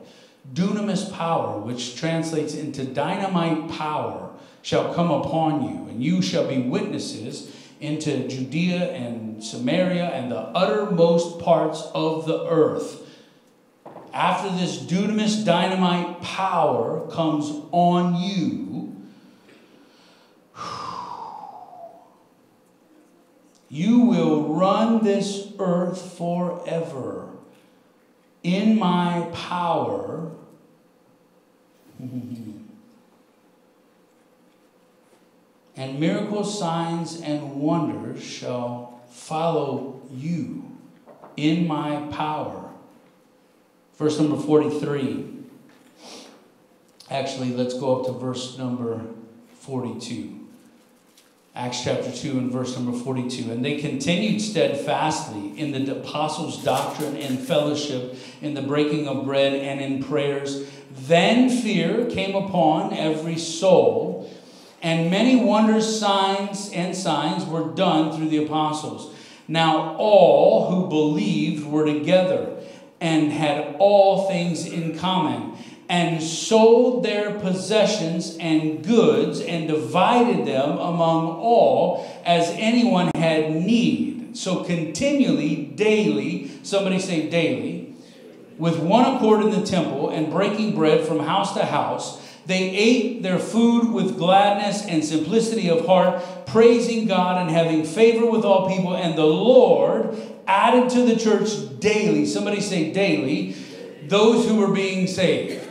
Dunamis power, which translates into dynamite power, shall come upon you, and you shall be witnesses into Judea and Samaria and the uttermost parts of the earth after this dunamis dynamite power comes on you, you will run this earth forever in my power. and miracles, signs, and wonders shall follow you in my power. Verse number 43. Actually, let's go up to verse number 42. Acts chapter 2 and verse number 42. And they continued steadfastly in the apostles' doctrine and fellowship, in the breaking of bread and in prayers. Then fear came upon every soul, and many wonders, signs, and signs were done through the apostles. Now all who believed were together and had all things in common, and sold their possessions and goods, and divided them among all as anyone had need. So, continually, daily, somebody say daily, with one accord in the temple, and breaking bread from house to house, they ate their food with gladness and simplicity of heart, praising God and having favor with all people. And the Lord added to the church daily, somebody say daily, those who were being saved.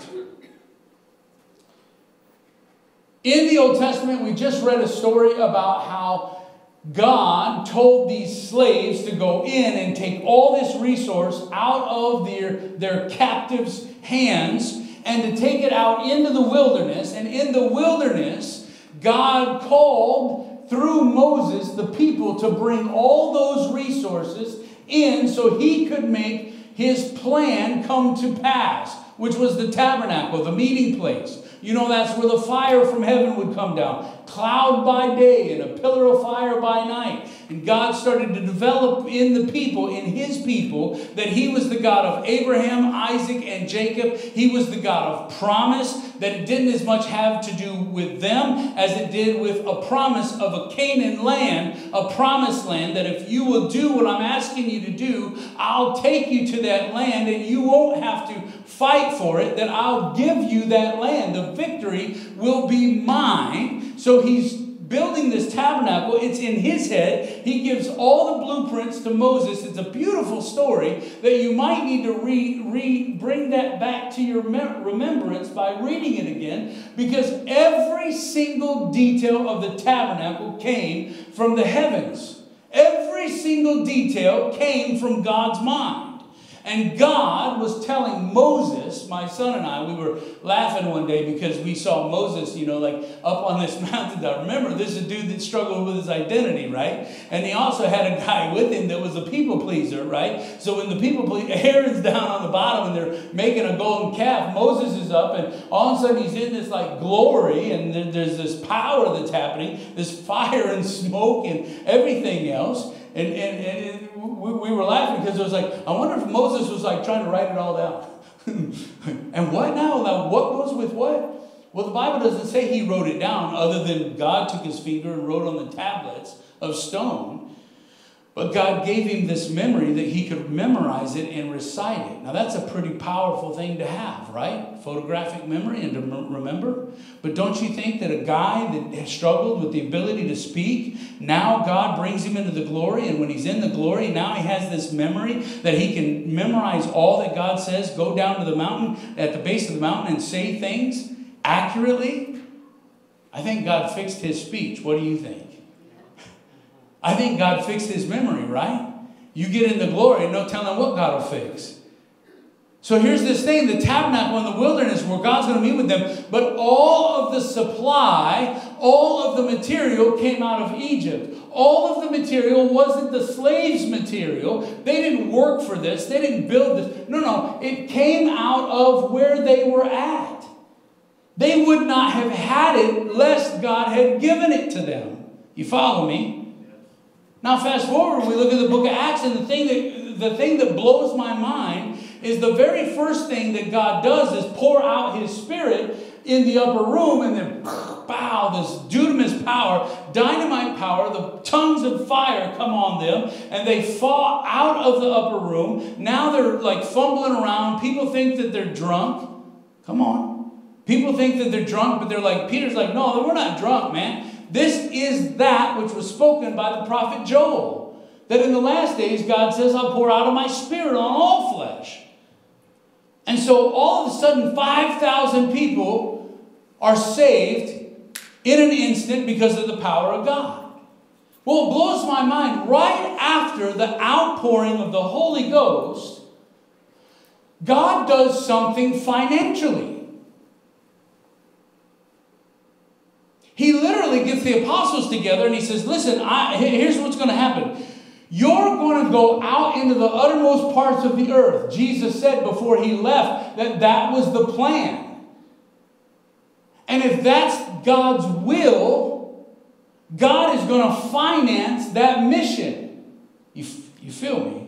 In the Old Testament, we just read a story about how God told these slaves to go in and take all this resource out of their, their captives' hands and to take it out into the wilderness. And in the wilderness, God called through Moses the people to bring all those resources in so he could make his plan come to pass, which was the tabernacle, the meeting place. You know, that's where the fire from heaven would come down cloud by day and a pillar of fire by night. And God started to develop in the people, in his people, that he was the God of Abraham, Isaac, and Jacob. He was the God of promise, that it didn't as much have to do with them as it did with a promise of a Canaan land, a promised land, that if you will do what I'm asking you to do, I'll take you to that land and you won't have to fight for it, that I'll give you that land. The victory will be mine. So he's building this tabernacle. It's in his head. He gives all the blueprints to Moses. It's a beautiful story that you might need to re, re, bring that back to your remembrance by reading it again because every single detail of the tabernacle came from the heavens. Every single detail came from God's mind. And God was telling Moses, my son and I, we were laughing one day because we saw Moses, you know, like up on this mountain. Now, remember, this is a dude that struggled with his identity, right? And he also had a guy with him that was a people pleaser, right? So when the people please, Aaron's down on the bottom and they're making a golden calf, Moses is up, and all of a sudden he's in this like glory, and there's this power that's happening, this fire and smoke and everything else. And, and, and we, we were laughing because it was like, I wonder if Moses was like trying to write it all down. and what now? Now, what goes with what? Well, the Bible doesn't say he wrote it down, other than God took his finger and wrote on the tablets of stone. But God gave him this memory that he could memorize it and recite it. Now, that's a pretty powerful thing to have, right? Photographic memory and to remember. But don't you think that a guy that struggled with the ability to speak, now God brings him into the glory, and when he's in the glory, now he has this memory that he can memorize all that God says, go down to the mountain, at the base of the mountain, and say things accurately? I think God fixed his speech. What do you think? I think God fixed his memory, right? You get into glory, no telling what God will fix. So here's this thing the tabernacle in the wilderness where God's going to meet with them, but all of the supply, all of the material came out of Egypt. All of the material wasn't the slaves' material. They didn't work for this, they didn't build this. No, no, it came out of where they were at. They would not have had it lest God had given it to them. You follow me? Now, fast forward, we look at the book of Acts, and the thing that, the thing that blows my mind is the very first thing that God does is pour out his spirit in the upper room, and then bow, this dunamis power, dynamite power, the tongues of fire come on them, and they fall out of the upper room. Now they're like fumbling around. People think that they're drunk. Come on. People think that they're drunk, but they're like, Peter's like, no, we're not drunk, man. This is that which was spoken by the prophet Joel. That in the last days, God says, I'll pour out of my spirit on all flesh. And so all of a sudden, 5,000 people are saved in an instant because of the power of God. Well, it blows my mind. Right after the outpouring of the Holy Ghost, God does something financially. He literally gets the apostles together and he says, Listen, I, here's what's going to happen. You're going to go out into the uttermost parts of the earth. Jesus said before he left that that was the plan. And if that's God's will, God is going to finance that mission. You, you feel me?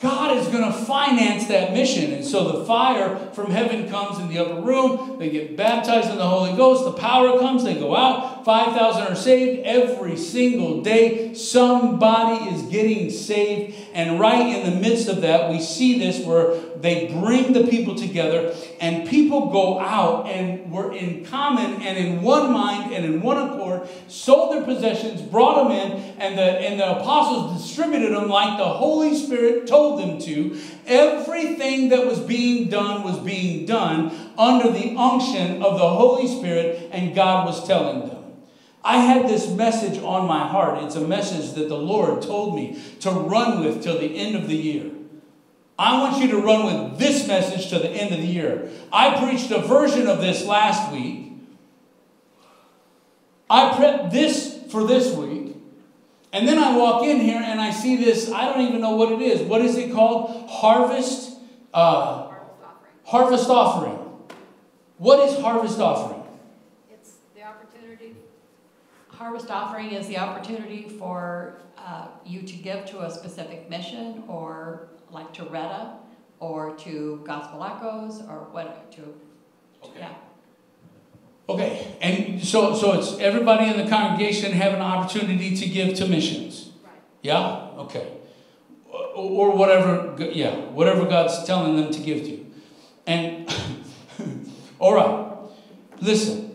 God is going to finance that mission. And so the fire from heaven comes in the upper room. They get baptized in the Holy Ghost. The power comes. They go out. 5,000 are saved every single day. Somebody is getting saved. And right in the midst of that, we see this where they bring the people together and people go out and were in common and in one mind and in one accord, sold their possessions, brought them in, and the, and the apostles distributed them like the Holy Spirit told them to. Everything that was being done was being done under the unction of the Holy Spirit, and God was telling them. I had this message on my heart. It's a message that the Lord told me to run with till the end of the year. I want you to run with this message to the end of the year. I preached a version of this last week. I prepped this for this week. And then I walk in here and I see this, I don't even know what it is. What is it called? Harvest uh, harvest offering. Harvest offering. What is harvest offering? It's the opportunity. Harvest offering is the opportunity for uh, you to give to a specific mission or like to Retta or to Gospel Echoes or what to, okay. yeah. Okay, and so so it's everybody in the congregation have an opportunity to give to missions. Right. Yeah. Okay. Or whatever. Yeah. Whatever God's telling them to give to. And all right. Listen.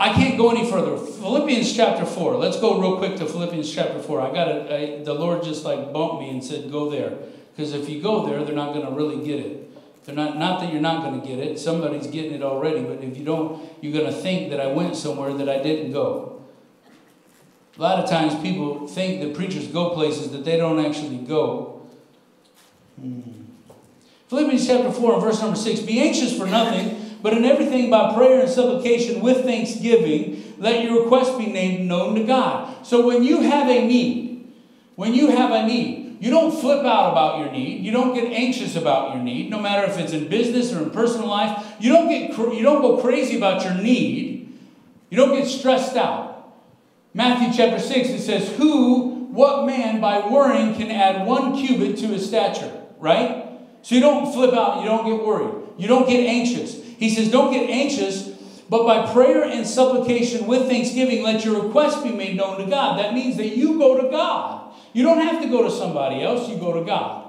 I can't go any further. Philippians chapter 4. Let's go real quick to Philippians chapter 4. I got it. The Lord just like bumped me and said, go there. Because if you go there, they're not going to really get it. They're not, not that you're not going to get it. Somebody's getting it already. But if you don't, you're going to think that I went somewhere that I didn't go. A lot of times people think that preachers go places that they don't actually go. Hmm. Philippians chapter 4 and verse number 6 Be anxious for nothing, but in everything by prayer and supplication with thanksgiving, let your request be made known to God. So when you have a need, when you have a need, you don't flip out about your need. You don't get anxious about your need, no matter if it's in business or in personal life. You don't get you don't go crazy about your need. You don't get stressed out. Matthew chapter 6 it says, "Who what man by worrying can add 1 cubit to his stature?" Right? So you don't flip out, you don't get worried. You don't get anxious. He says, "Don't get anxious, but by prayer and supplication with thanksgiving let your requests be made known to God." That means that you go to God. You don't have to go to somebody else, you go to God.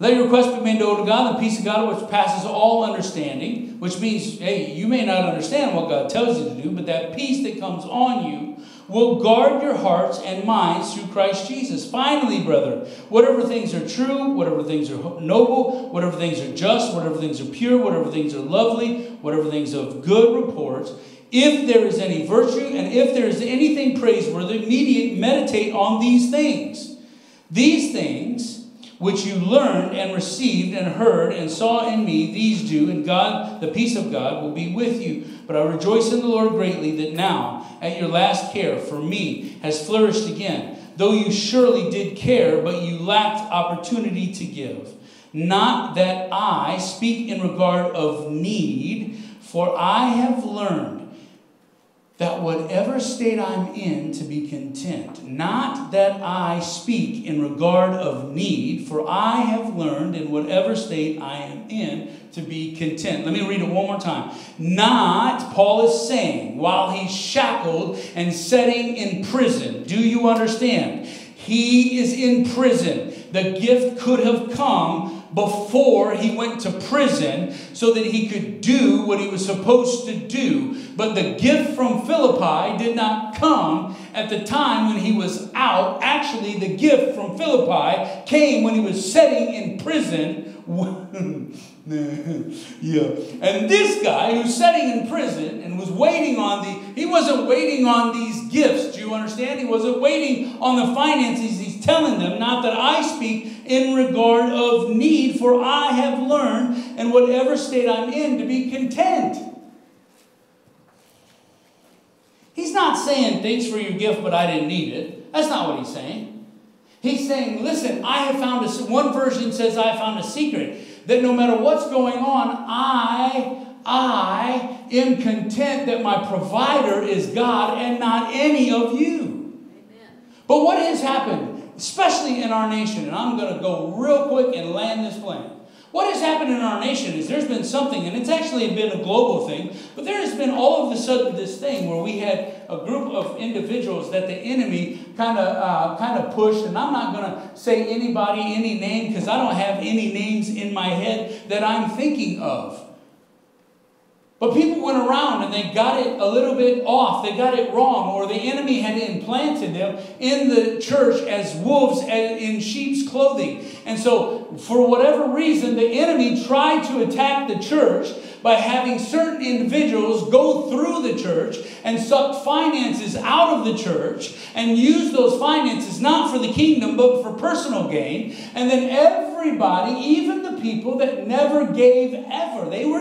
Let your request be made known to God, the peace of God which passes all understanding, which means, hey, you may not understand what God tells you to do, but that peace that comes on you will guard your hearts and minds through Christ Jesus. Finally, brethren, whatever things are true, whatever things are noble, whatever things are just, whatever things are pure, whatever things are lovely, whatever things of good report, if there is any virtue and if there is anything praiseworthy, meditate on these things. These things which you learned and received and heard and saw in me, these do, and God, the peace of God, will be with you. But I rejoice in the Lord greatly that now, at your last care for me, has flourished again. Though you surely did care, but you lacked opportunity to give. Not that I speak in regard of need, for I have learned that whatever state I'm in to be content, not that I speak in regard of need, for I have learned in whatever state I am in to be content. Let me read it one more time. Not, Paul is saying, while he's shackled and setting in prison. Do you understand? He is in prison. The gift could have come before he went to prison so that he could do what he was supposed to do. But the gift from Philippi did not come at the time when he was out. Actually, the gift from Philippi came when he was sitting in prison. yeah. And this guy who's sitting in prison and was waiting on the, he wasn't waiting on these gifts. Do you understand? He wasn't waiting on the finances. He's telling them, not that I speak in regard of need, for I have learned in whatever state I'm in to be content. He's not saying, thanks for your gift, but I didn't need it. That's not what he's saying. He's saying, listen, I have found a, one version says I found a secret that no matter what's going on, I, I am content that my provider is God and not any of you. Amen. But what has happened, especially in our nation, and I'm going to go real quick and land this plane. What has happened in our nation is there's been something, and it's actually been a global thing, but there has been all of a sudden this thing where we had a group of individuals that the enemy kind of uh, kind of pushed, and I'm not going to say anybody, any name, because I don't have any names in my head that I'm thinking of. But people went around and they got it a little bit off. They got it wrong, or the enemy had implanted them in the church as wolves in sheep's clothing. And so, for whatever reason, the enemy tried to attack the church by having certain individuals go through the church and sucked finances out of the church and used those finances not for the kingdom but for personal gain. And then everybody, even the people that never gave ever, they were.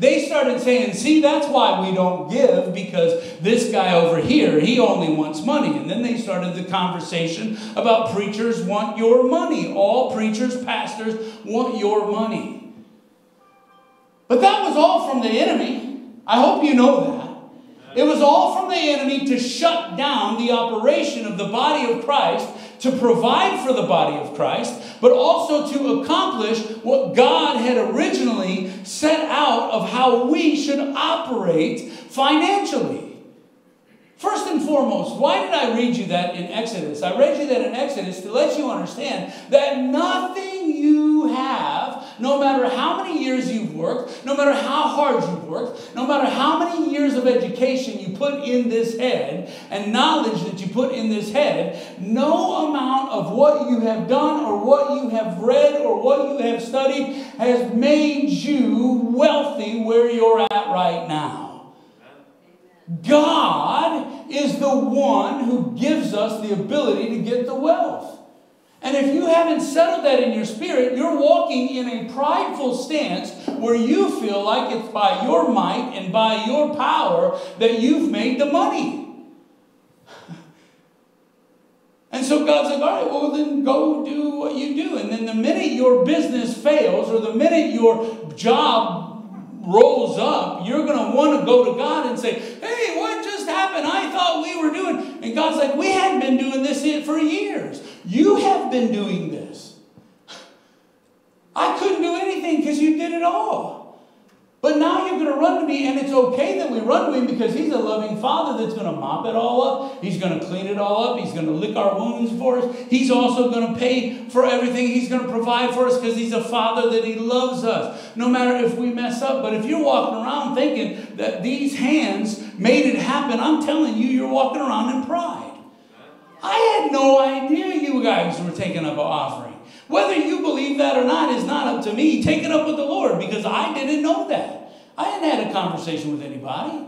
They started saying, See, that's why we don't give because this guy over here, he only wants money. And then they started the conversation about preachers want your money. All preachers, pastors want your money. But that was all from the enemy. I hope you know that. It was all from the enemy to shut down the operation of the body of Christ, to provide for the body of Christ, but also to accomplish what God had originally set out of how we should operate financially. First and foremost, why did I read you that in Exodus? I read you that in Exodus to let you understand that nothing you have, no matter how many years you've worked, no matter how hard you've worked, no matter how many years of education you put in this head and knowledge that you put in this head, no amount of what you have done or what you have read or what you have studied has made you wealthy where you're at right now. God is the one who gives us the ability to get the wealth. And if you haven't settled that in your spirit, you're walking in a prideful stance where you feel like it's by your might and by your power that you've made the money. And so God's like, all right, well, then go do what you do. And then the minute your business fails or the minute your job rolls up, you're going to want to go to God and say, hey, what just happened? I thought we were doing. And God's like, we hadn't been doing this for years. You have been doing this. I couldn't do anything because you did it all. But now you're going to run to me, and it's okay that we run to him because he's a loving father that's going to mop it all up. He's going to clean it all up. He's going to lick our wounds for us. He's also going to pay for everything. He's going to provide for us because he's a father that he loves us, no matter if we mess up. But if you're walking around thinking that these hands made it happen, I'm telling you, you're walking around in pride. I had no idea you guys were taking up an offering. Whether you believe that or not is not up to me. Take it up with the Lord because I didn't know that. I hadn't had a conversation with anybody.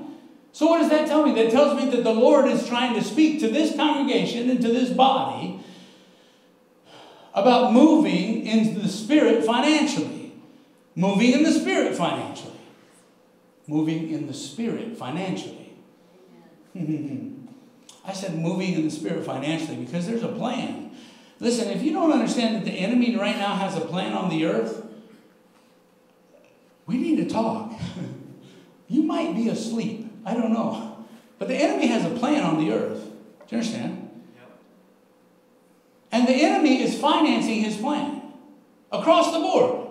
So, what does that tell me? That tells me that the Lord is trying to speak to this congregation and to this body about moving in the Spirit financially. Moving in the Spirit financially. Moving in the Spirit financially. I said moving in the Spirit financially because there's a plan. Listen, if you don't understand that the enemy right now has a plan on the earth, we need to talk. you might be asleep. I don't know. But the enemy has a plan on the earth. Do you understand? Yep. And the enemy is financing his plan across the board.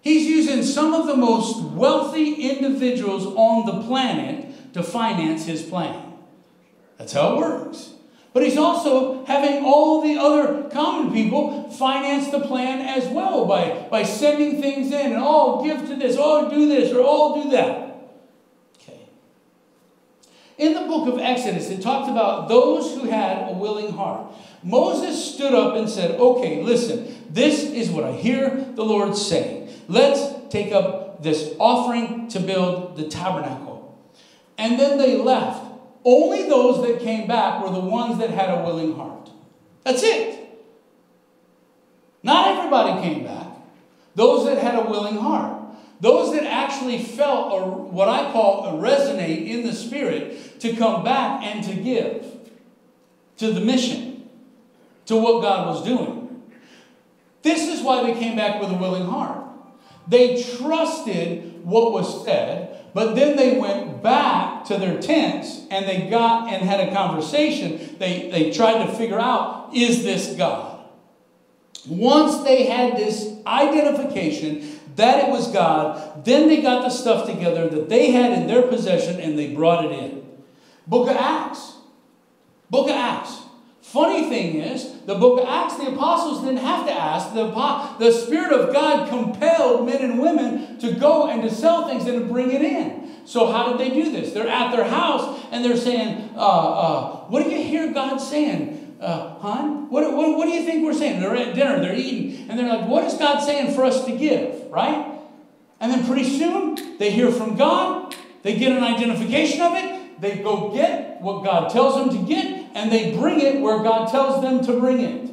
He's using some of the most wealthy individuals on the planet to finance his plan. That's how it works. But he's also having all the other common people finance the plan as well by, by sending things in and, oh, give to this, oh, do this, or oh, do that. Okay. In the book of Exodus, it talks about those who had a willing heart. Moses stood up and said, okay, listen, this is what I hear the Lord saying. Let's take up this offering to build the tabernacle. And then they left. Only those that came back were the ones that had a willing heart. That's it. Not everybody came back. Those that had a willing heart. Those that actually felt, or what I call a resonate in the spirit, to come back and to give to the mission, to what God was doing. This is why they came back with a willing heart. They trusted what was said, but then they went back to their tents and they got and had a conversation. They, they tried to figure out is this God? Once they had this identification that it was God, then they got the stuff together that they had in their possession and they brought it in. Book of Acts. Book of Acts. Funny thing is, the book of Acts, the apostles didn't have to ask. The, the Spirit of God compelled men and women to go and to sell things and to bring it in. So, how did they do this? They're at their house and they're saying, uh, uh, What do you hear God saying? Uh, hon, what, what, what do you think we're saying? They're at dinner, they're eating, and they're like, What is God saying for us to give? Right? And then pretty soon they hear from God they get an identification of it, they go get what God tells them to get, and they bring it where God tells them to bring it.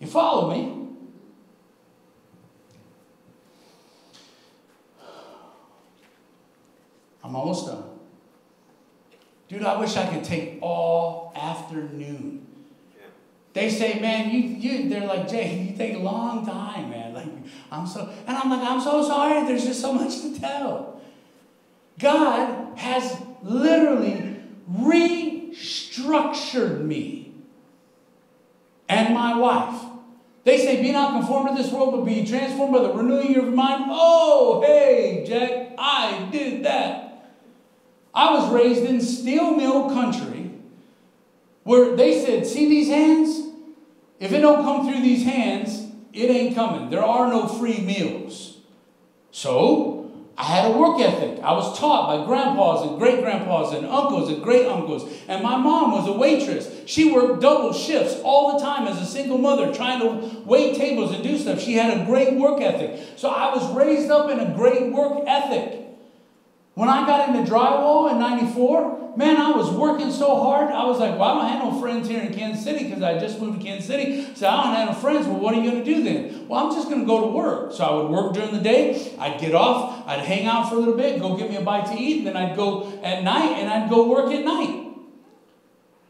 You follow me? I'm almost done. Dude, I wish I could take all afternoon. They say, man, you, you, they're like, Jay, you take a long time, man. Like, I'm so, and I'm like, I'm so sorry. There's just so much to tell. God has literally restructured me and my wife. They say, be not conformed to this world, but be transformed by the renewing of your mind. Oh, hey, Jack, I did that. I was raised in steel mill country where they said, see these hands? If it don't come through these hands, it ain't coming. There are no free meals. So I had a work ethic. I was taught by grandpas and great grandpas and uncles and great uncles. And my mom was a waitress. She worked double shifts all the time as a single mother, trying to wait tables and do stuff. She had a great work ethic. So I was raised up in a great work ethic. When I got into drywall in 94, man, I was working so hard. I was like, well, I don't have no friends here in Kansas City because I just moved to Kansas City. So I don't have no friends. Well, what are you going to do then? Well, I'm just going to go to work. So I would work during the day. I'd get off. I'd hang out for a little bit, go get me a bite to eat. And then I'd go at night and I'd go work at night.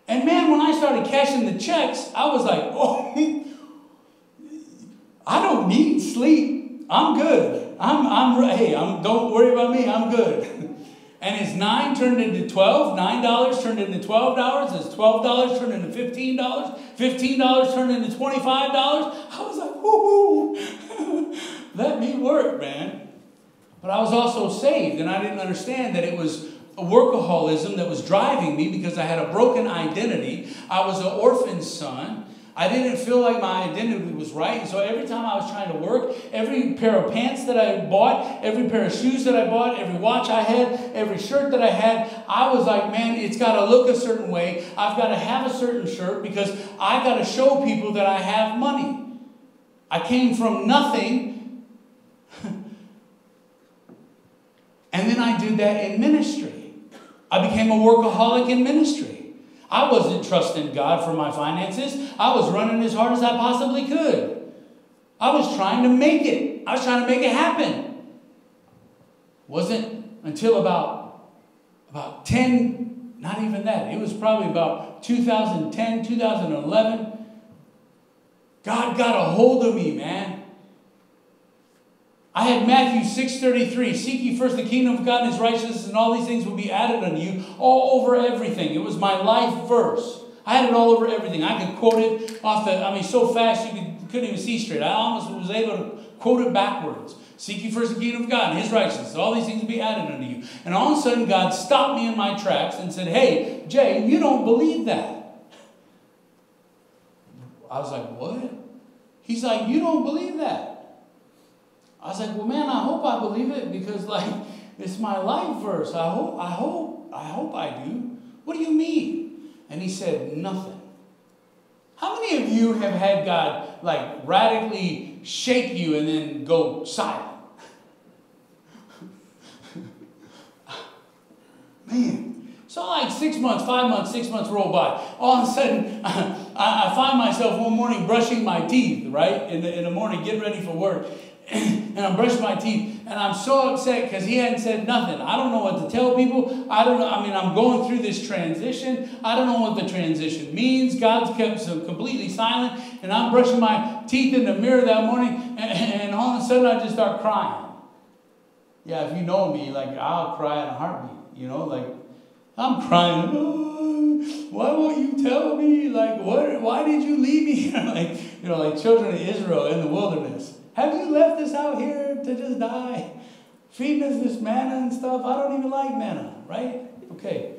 And man, when I started cashing the checks, I was like, oh, I don't need sleep. I'm good. I'm, I'm, hey, I'm, don't worry about me, I'm good. And his nine turned into 12, $9 turned into $12, his $12 turned into $15, $15 turned into $25. I was like, whoo, let me work, man. But I was also saved, and I didn't understand that it was a workaholism that was driving me because I had a broken identity. I was an orphan son. I didn't feel like my identity was right. And so every time I was trying to work, every pair of pants that I bought, every pair of shoes that I bought, every watch I had, every shirt that I had, I was like, man, it's got to look a certain way. I've got to have a certain shirt because I've got to show people that I have money. I came from nothing. and then I did that in ministry. I became a workaholic in ministry. I wasn't trusting God for my finances. I was running as hard as I possibly could. I was trying to make it. I was trying to make it happen. Wasn't until about about 10, not even that. It was probably about 2010, 2011. God got a hold of me, man. I had Matthew 6:33, seek ye first the kingdom of God and his righteousness, and all these things will be added unto you, all over everything. It was my life verse. I had it all over everything. I could quote it off the, I mean, so fast you could, couldn't even see straight. I almost was able to quote it backwards. Seek ye first the kingdom of God and his righteousness, all these things will be added unto you. And all of a sudden, God stopped me in my tracks and said, Hey, Jay, you don't believe that. I was like, What? He's like, You don't believe that. I was like, well, man, I hope I believe it because, like, it's my life verse. I hope, I hope, I hope I do. What do you mean? And he said, nothing. How many of you have had God, like, radically shake you and then go silent? man. So, like six months, five months, six months roll by. All of a sudden, I, I find myself one morning brushing my teeth, right? In the, in the morning, getting ready for work. and I'm brushing my teeth, and I'm so upset because he hadn't said nothing. I don't know what to tell people. I don't know. I mean, I'm going through this transition. I don't know what the transition means. God's kept so completely silent, and I'm brushing my teeth in the mirror that morning, and, and all of a sudden I just start crying. Yeah, if you know me, like I'll cry in a heartbeat. You know, like I'm crying. Why won't you tell me? Like, what? Why did you leave me? like, you know, like children of Israel in the wilderness. Have you left us out here to just die? Feeding us this manna and stuff? I don't even like manna, right? Okay.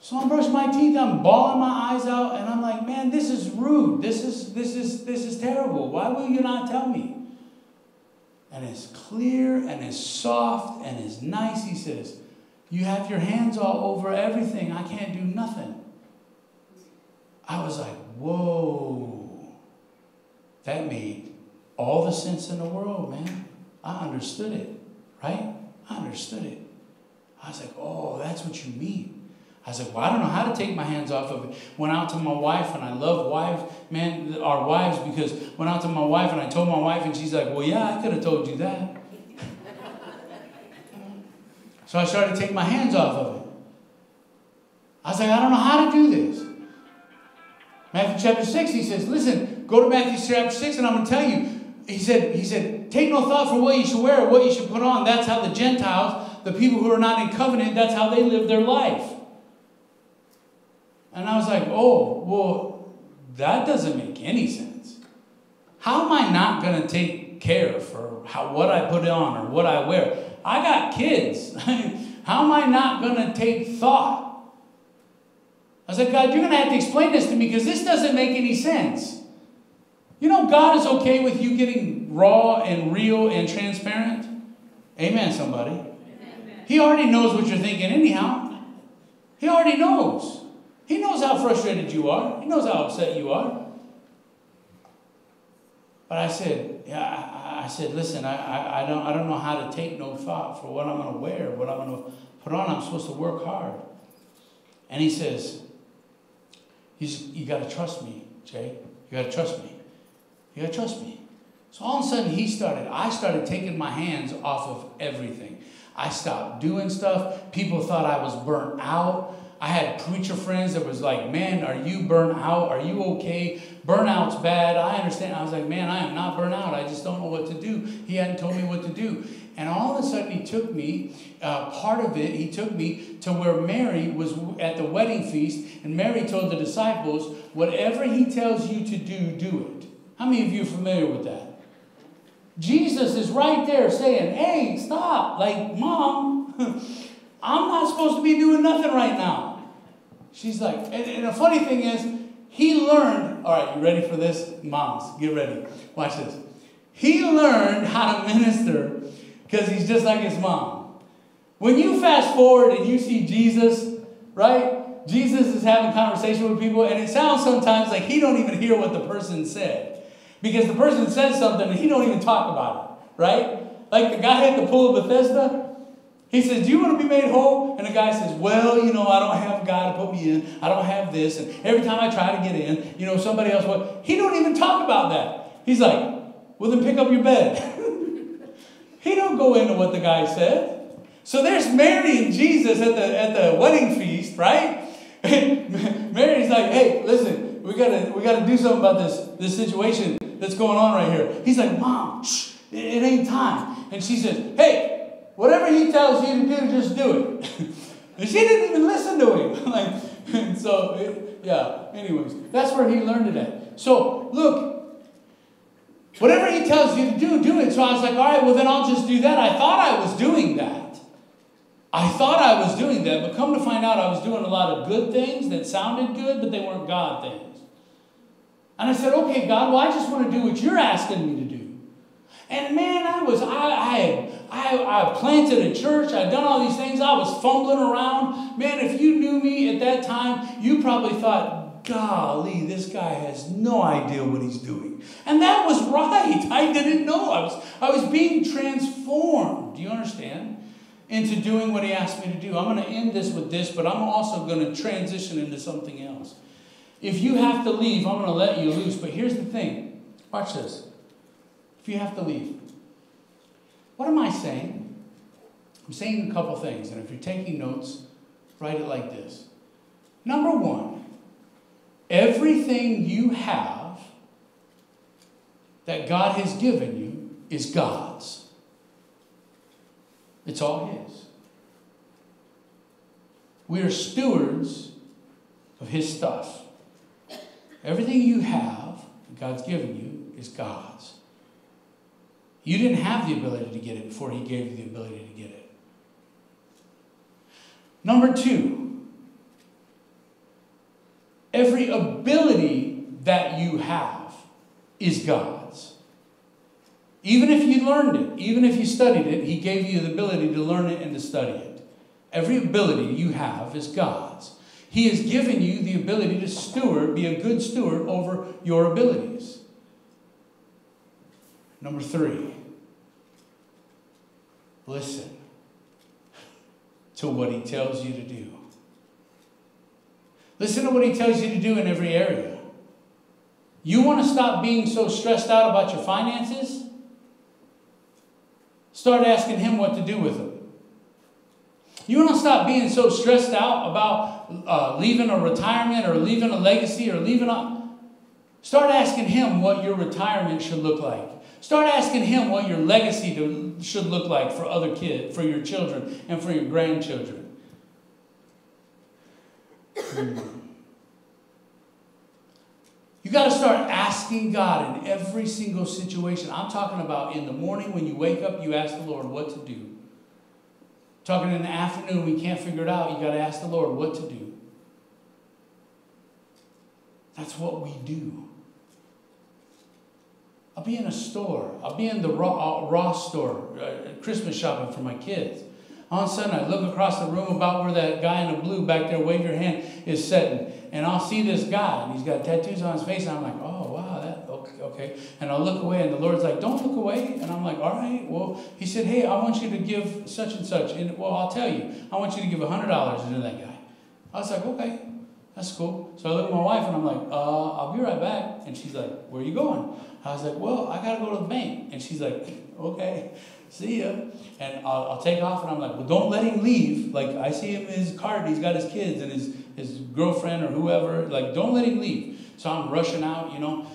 So I'm brushing my teeth, I'm bawling my eyes out, and I'm like, man, this is rude. This is this is this is terrible. Why will you not tell me? And it's clear and it's soft and it's nice. He says, You have your hands all over everything. I can't do nothing. I was like, whoa. That made all the sense in the world, man. I understood it, right? I understood it. I was like, oh, that's what you mean. I was like, well, I don't know how to take my hands off of it. Went out to my wife, and I love wives, man, our wives, because went out to my wife, and I told my wife, and she's like, well, yeah, I could have told you that. so I started to take my hands off of it. I was like, I don't know how to do this. Matthew chapter 6, he says, listen, go to Matthew chapter 6, and I'm going to tell you. He said, he said, take no thought for what you should wear or what you should put on. That's how the Gentiles, the people who are not in covenant, that's how they live their life. And I was like, oh, well, that doesn't make any sense. How am I not going to take care for how, what I put on or what I wear? I got kids. how am I not going to take thought? I said, God, you're going to have to explain this to me because this doesn't make any sense. You know, God is okay with you getting raw and real and transparent. Amen, somebody. Amen. He already knows what you're thinking, anyhow. He already knows. He knows how frustrated you are. He knows how upset you are. But I said, yeah, I, I said, listen, I, I, I, don't, I don't know how to take no thought for what I'm going to wear, what I'm going to put on. I'm supposed to work hard. And he says, He's, you got to trust me, Jay. You got to trust me. You got to trust me. So all of a sudden, he started, I started taking my hands off of everything. I stopped doing stuff. People thought I was burnt out. I had preacher friends that was like, man, are you burnt out? Are you okay? Burnout's bad. I understand. I was like, man, I am not burnt out. I just don't know what to do. He hadn't told me what to do. And all of a sudden, he took me, uh, part of it, he took me to where Mary was at the wedding feast. And Mary told the disciples, whatever he tells you to do, do it. How many of you are familiar with that? Jesus is right there saying, hey, stop. Like, mom, I'm not supposed to be doing nothing right now. She's like, and, and the funny thing is, he learned, all right, you ready for this? Moms, get ready. Watch this. He learned how to minister because he's just like his mom. When you fast forward and you see Jesus, right? Jesus is having conversation with people, and it sounds sometimes like he don't even hear what the person said. Because the person says something and he don't even talk about it, right? Like the guy at the pool of Bethesda, he says, Do you want to be made whole? And the guy says, Well, you know, I don't have guy to put me in. I don't have this. And every time I try to get in, you know, somebody else will. He don't even talk about that. He's like, Well, then pick up your bed. he don't go into what the guy said. So there's Mary and Jesus at the at the wedding feast, right? Mary's like, hey, listen, we gotta we gotta do something about this this situation that's going on right here. He's like, Mom, shh, it, ain't time. And she says, Hey, Whatever he tells you to do, just do it. and she didn't even listen to him. like, so, it, yeah, anyways, that's where he learned it at. So, look, whatever he tells you to do, do it. So I was like, all right, well, then I'll just do that. I thought I was doing that. I thought I was doing that, but come to find out, I was doing a lot of good things that sounded good, but they weren't God things. And I said, okay, God, well, I just want to do what you're asking me to do. And man, I was, I, I, I, I planted a church. I'd done all these things. I was fumbling around. Man, if you knew me at that time, you probably thought, golly, this guy has no idea what he's doing. And that was right. I didn't know. I was, I was being transformed. Do you understand? Into doing what he asked me to do. I'm going to end this with this, but I'm also going to transition into something else. If you have to leave, I'm going to let you loose. But here's the thing watch this. If you have to leave, what am I saying? I'm saying a couple things, and if you're taking notes, write it like this. Number one, everything you have that God has given you is God's. It's all His. We are stewards of His stuff. Everything you have God's given you is God's. You didn't have the ability to get it before He gave you the ability to get it. Number two, every ability that you have is God's. Even if you learned it, even if you studied it, He gave you the ability to learn it and to study it. Every ability you have is God's. He has given you the ability to steward, be a good steward over your abilities. Number three, listen to what he tells you to do. Listen to what he tells you to do in every area. You want to stop being so stressed out about your finances? Start asking him what to do with them. You to stop being so stressed out about uh, leaving a retirement or leaving a legacy or leaving a. Start asking him what your retirement should look like. Start asking him what your legacy to, should look like for other kids, for your children, and for your grandchildren. Hmm. You got to start asking God in every single situation. I'm talking about in the morning when you wake up, you ask the Lord what to do. Talking in the afternoon, we can't figure it out. You got to ask the Lord what to do. That's what we do. I'll be in a store. I'll be in the Ross, uh, Ross store, uh, Christmas shopping for my kids. All of a sudden, I look across the room about where that guy in the blue back there, wave your hand, is sitting. And I'll see this guy, and he's got tattoos on his face, and I'm like, oh, okay. And I'll look away, and the Lord's like, don't look away. And I'm like, all right, well, he said, hey, I want you to give such and such. And, well, I'll tell you, I want you to give $100 to that guy. I was like, okay, that's cool. So I look at my wife, and I'm like, uh, I'll be right back. And she's like, where are you going? I was like, well, I got to go to the bank. And she's like, okay see ya. And I'll, I'll, take off and I'm like, well, don't let him leave. Like, I see him in his car, and he's got his kids and his, his girlfriend or whoever. Like, don't let him leave. So I'm rushing out, you know,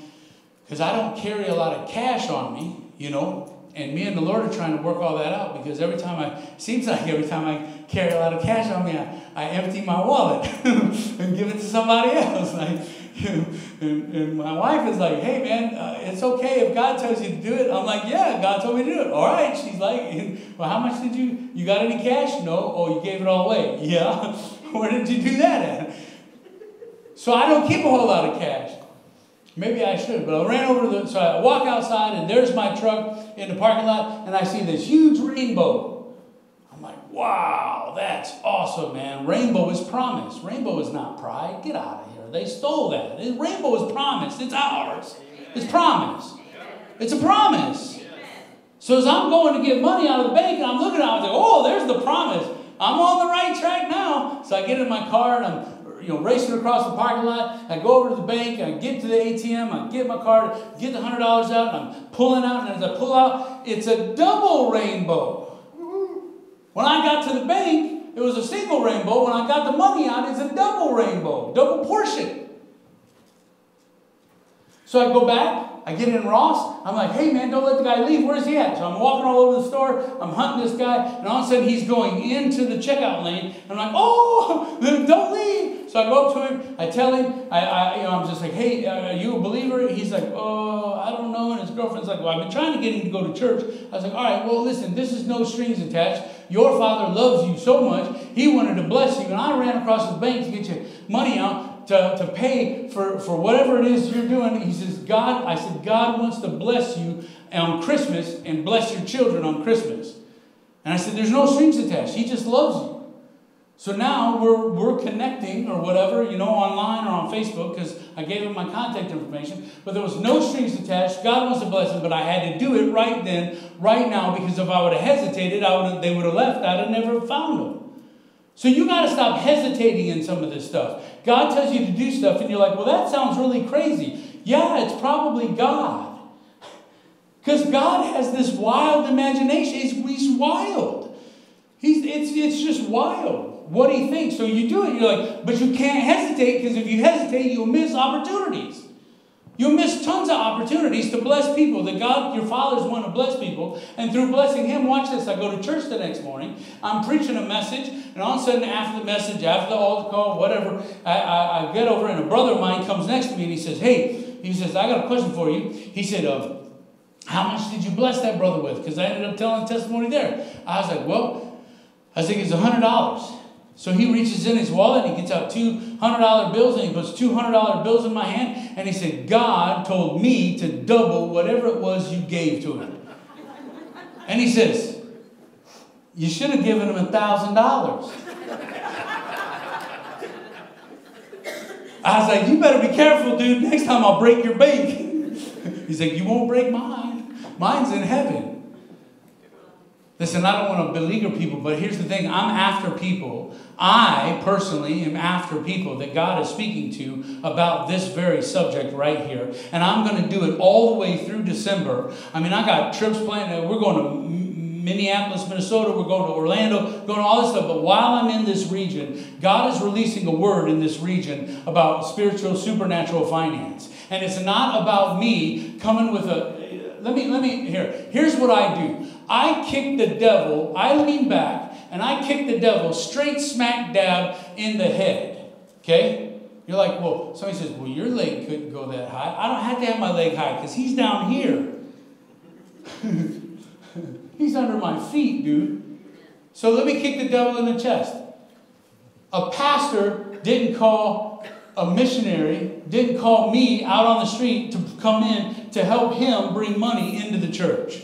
because I don't carry a lot of cash on me, you know. And me and the Lord are trying to work all that out because every time I, seems like every time I carry a lot of cash on me, I, I empty my wallet and give it to somebody else. Like, and, and, my wife is like, hey man, uh, it's okay if God tells you to do it. I'm like, yeah, God told me to do it. All right. She's like, well, how much did you, you got any cash? No. Oh, you gave it all away. Yeah. Where did you do that at? So I don't keep a whole lot of cash. Maybe I should, but I ran over to the, so I walk outside and there's my truck in the parking lot and I see this huge rainbow. I'm like, wow, that's awesome, man. Rainbow is promise. Rainbow is not pride. Get out of here. They stole that. Rainbow is promise. It's ours. It's promise. It's a promise. So as I'm going to get money out of the bank, and I'm looking at it, I was like, oh, there's the promise. I'm on the right track now. So I get in my car and I'm you know, racing across the parking lot. I go over to the bank, I get to the ATM, I get my card, get the hundred dollars out, and I'm pulling out, and as I pull out, it's a double rainbow. When I got to the bank, it was a single rainbow. When I got the money out, it's a double rainbow, double portion. So I go back, I get in Ross. I'm like, hey man, don't let the guy leave. Where's he at? So I'm walking all over the store. I'm hunting this guy, and all of a sudden he's going into the checkout lane. And I'm like, oh, don't leave. So I go up to him. I tell him, I, I you know, I'm just like, hey, are you a believer? He's like, oh, I don't know. And his girlfriend's like, well, I've been trying to get him to go to church. I was like, all right, well, listen, this is no strings attached. Your father loves you so much. He wanted to bless you, and I ran across the bank to get you money out to, to pay for, for whatever it is you're doing. He says, God, I said, God wants to bless you on Christmas and bless your children on Christmas. And I said, there's no strings attached. He just loves you. So now we're, we're connecting or whatever, you know, online or on Facebook because I gave him my contact information. But there was no strings attached. God wants to bless him, but I had to do it right then, right now, because if I would have hesitated, I would they would have left. I'd have never found them. So you got to stop hesitating in some of this stuff. God tells you to do stuff, and you're like, well, that sounds really crazy. Yeah, it's probably God. Because God has this wild imagination. He's, he's wild. He's, it's, it's just wild what he thinks. So you do it, you're like, but you can't hesitate because if you hesitate, you'll miss opportunities. You'll miss tons of opportunities to bless people. That God, your fathers want to bless people. And through blessing Him, watch this. I go to church the next morning. I'm preaching a message. And all of a sudden, after the message, after the altar call, whatever, I, I, I get over and a brother of mine comes next to me and he says, Hey, he says, I got a question for you. He said, uh, How much did you bless that brother with? Because I ended up telling testimony there. I was like, Well, I think it's $100. So he reaches in his wallet and he gets out two $100 bills and he puts $200 bills in my hand and he said, God told me to double whatever it was you gave to him. And he says, You should have given him a $1,000. I was like, You better be careful, dude. Next time I'll break your bank. He's like, You won't break mine. Mine's in heaven. Listen, I don't want to beleaguer people, but here's the thing I'm after people. I personally am after people that God is speaking to about this very subject right here. And I'm going to do it all the way through December. I mean, I got trips planned. Uh, we're going to Minneapolis, Minnesota, we're going to Orlando, going to all this stuff. But while I'm in this region, God is releasing a word in this region about spiritual, supernatural finance. And it's not about me coming with a let me let me here. Here's what I do. I kick the devil, I lean back, and I kick the devil straight smack dab in the head. Okay? You're like, well, somebody says, well, your leg couldn't go that high. I don't have to have my leg high because he's down here. he's under my feet, dude. So let me kick the devil in the chest. A pastor didn't call a missionary, didn't call me out on the street to come in to help him bring money into the church.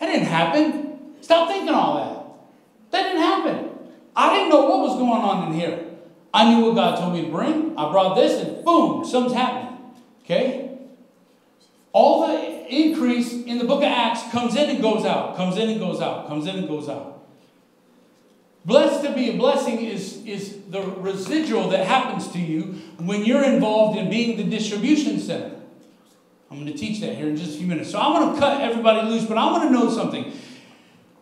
That didn't happen. Stop thinking all that. That didn't happen. I didn't know what was going on in here. I knew what God told me to bring. I brought this, and boom, something's happening. Okay? All the increase in the book of Acts comes in and goes out, comes in and goes out, comes in and goes out. Blessed to be a blessing is, is the residual that happens to you when you're involved in being the distribution center. I'm going to teach that here in just a few minutes. So I'm going to cut everybody loose, but I want to know something.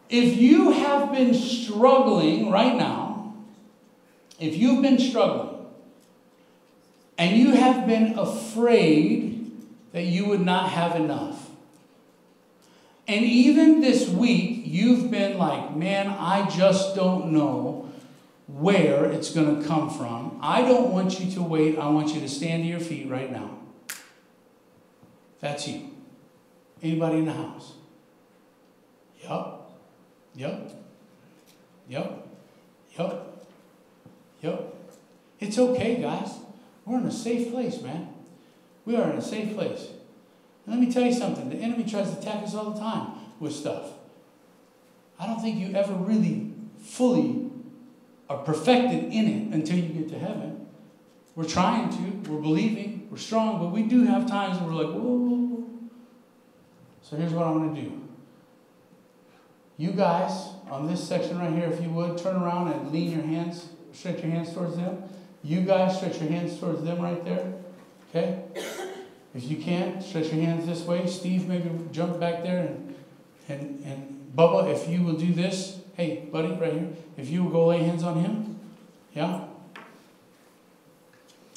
If you have been struggling right now, if you've been struggling, and you have been afraid that you would not have enough, and even this week, you've been like, man, I just don't know where it's going to come from. I don't want you to wait. I want you to stand to your feet right now. That's you. Anybody in the house? Yup. Yup. Yup. Yup. Yup. It's okay, guys. We're in a safe place, man. We are in a safe place. And let me tell you something the enemy tries to attack us all the time with stuff. I don't think you ever really fully are perfected in it until you get to heaven. We're trying to, we're believing, we're strong, but we do have times where we're like, whoa, whoa, whoa. So here's what I'm going to do. You guys on this section right here, if you would, turn around and lean your hands, stretch your hands towards them. You guys stretch your hands towards them right there. Okay? If you can't, stretch your hands this way. Steve, maybe jump back there. And, and, and Bubba, if you will do this, hey, buddy, right here, if you will go lay hands on him. Yeah?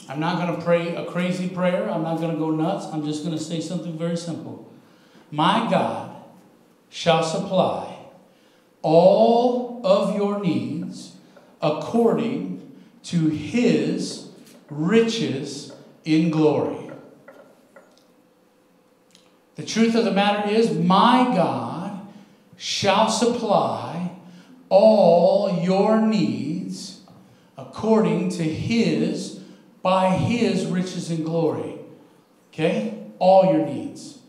I'm not going to pray a crazy prayer. I'm not going to go nuts. I'm just going to say something very simple. My God shall supply all of your needs according to his riches in glory. The truth of the matter is, my God shall supply all your needs according to his, by his riches and glory. Okay? All your needs.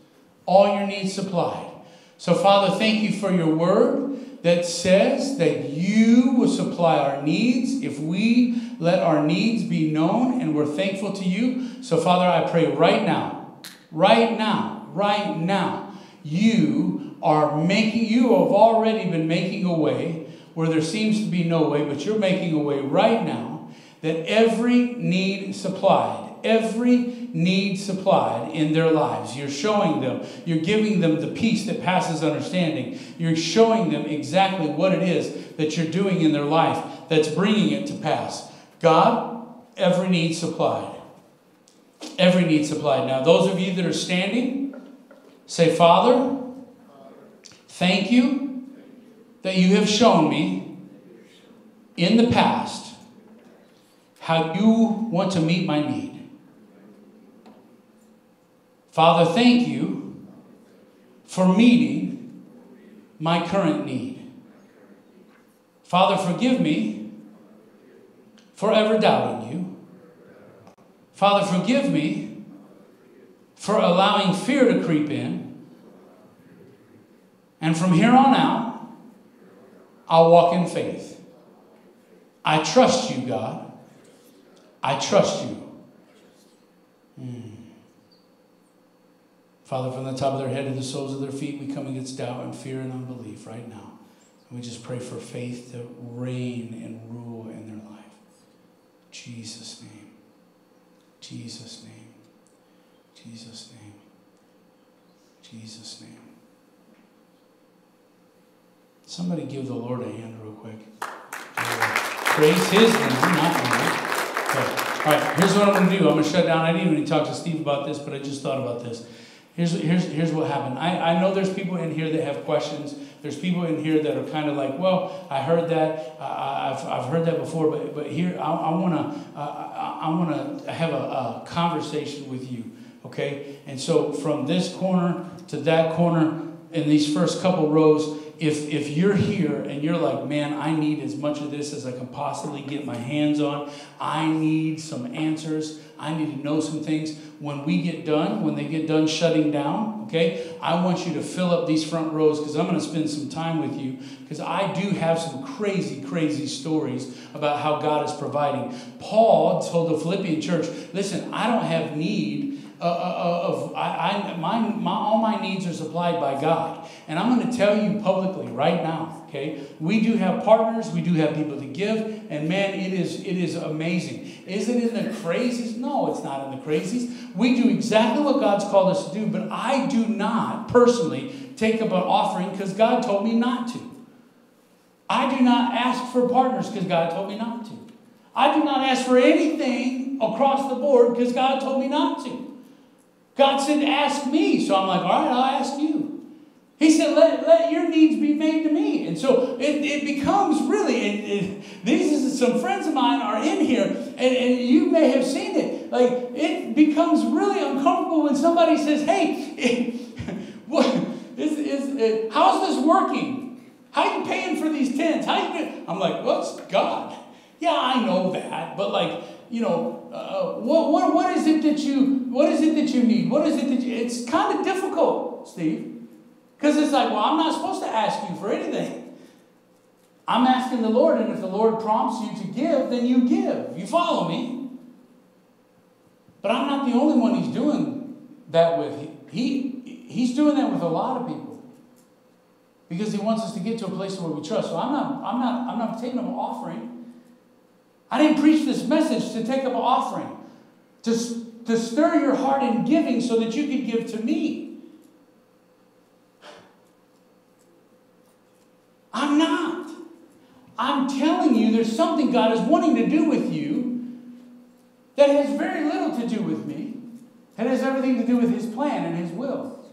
All your needs supplied. So, Father, thank you for your word that says that you will supply our needs if we let our needs be known and we're thankful to you. So, Father, I pray right now, right now, right now. You are making, you have already been making a way where there seems to be no way, but you're making a way right now that every need supplied, every need supplied in their lives. You're showing them, you're giving them the peace that passes understanding. You're showing them exactly what it is that you're doing in their life that's bringing it to pass. God, every need supplied. Every need supplied. Now, those of you that are standing, Say, Father, thank you that you have shown me in the past how you want to meet my need. Father, thank you for meeting my current need. Father, forgive me for ever doubting you. Father, forgive me for allowing fear to creep in. And from here on out, I'll walk in faith. I trust you, God. I trust you. Mm. Father, from the top of their head to the soles of their feet, we come against doubt and fear and unbelief right now. And we just pray for faith to reign and rule in their life. Jesus' name. Jesus' name. Jesus' name. Jesus' name. Somebody give the Lord a hand real quick. Praise his name, not. Okay. All right, here's what I'm going to do. I'm going to shut down. I didn't even talk to Steve about this, but I just thought about this. Here's, here's, here's what happened. I, I know there's people in here that have questions. There's people in here that are kind of like, well, I heard that. Uh, I've, I've heard that before, but, but here, I, I want to I, I want to have a, a conversation with you, okay? And so from this corner to that corner, in these first couple rows, if, if you're here and you're like, man, I need as much of this as I can possibly get my hands on, I need some answers, I need to know some things. When we get done, when they get done shutting down, okay, I want you to fill up these front rows because I'm going to spend some time with you because I do have some crazy, crazy stories about how God is providing. Paul told the Philippian church, listen, I don't have need uh, uh, uh, of I, I my, my all my needs are supplied by God. And I'm going to tell you publicly right now, okay? We do have partners, we do have people to give, and man, it is it is amazing. Is it in the crazies? No, it's not in the crazies. We do exactly what God's called us to do, but I do not personally take up an offering because God told me not to. I do not ask for partners because God told me not to. I do not ask for anything across the board because God told me not to. God said, Ask me. So I'm like, All right, I'll ask you. He said, Let, let your needs be made to me. And so it, it becomes really, it, it, these some friends of mine are in here, and, and you may have seen it. Like, it becomes really uncomfortable when somebody says, Hey, what, is, is, how's this working? How are you paying for these tents? How you? I'm like, Well, God. Yeah, I know that. But, like, you know, uh, what, what, what is it that you, what is it that you need? What is it that you, it's kind of difficult, Steve. Because it's like, well, I'm not supposed to ask you for anything. I'm asking the Lord, and if the Lord prompts you to give, then you give. You follow me? But I'm not the only one he's doing that with. He, he, he's doing that with a lot of people. Because he wants us to get to a place where we trust. So I'm not, I'm not, I'm not taking an offering. I didn't preach this message to take up an offering, to, to stir your heart in giving so that you could give to me. I'm not. I'm telling you, there's something God is wanting to do with you that has very little to do with me. It has everything to do with His plan and His will.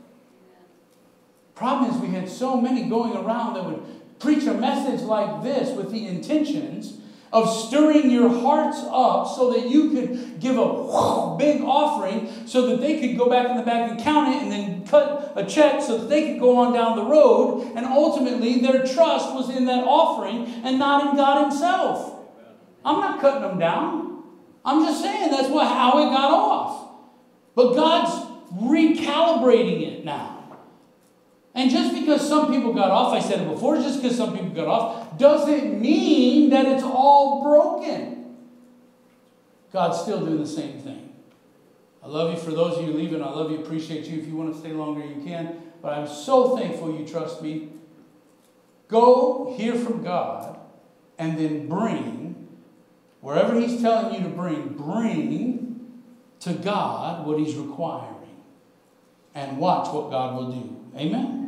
Problem is, we had so many going around that would preach a message like this with the intentions of stirring your hearts up so that you could give a big offering so that they could go back in the back and count it and then cut a check so that they could go on down the road. And ultimately, their trust was in that offering and not in God Himself. I'm not cutting them down. I'm just saying that's what, how it got off. But God's recalibrating it now. And just because some people got off, I said it before, just because some people got off, doesn't mean that it's all broken. God's still doing the same thing. I love you for those of you leaving. I love you, appreciate you. If you want to stay longer, you can. But I'm so thankful you trust me. Go hear from God and then bring, wherever He's telling you to bring, bring to God what He's requiring. And watch what God will do. Amen.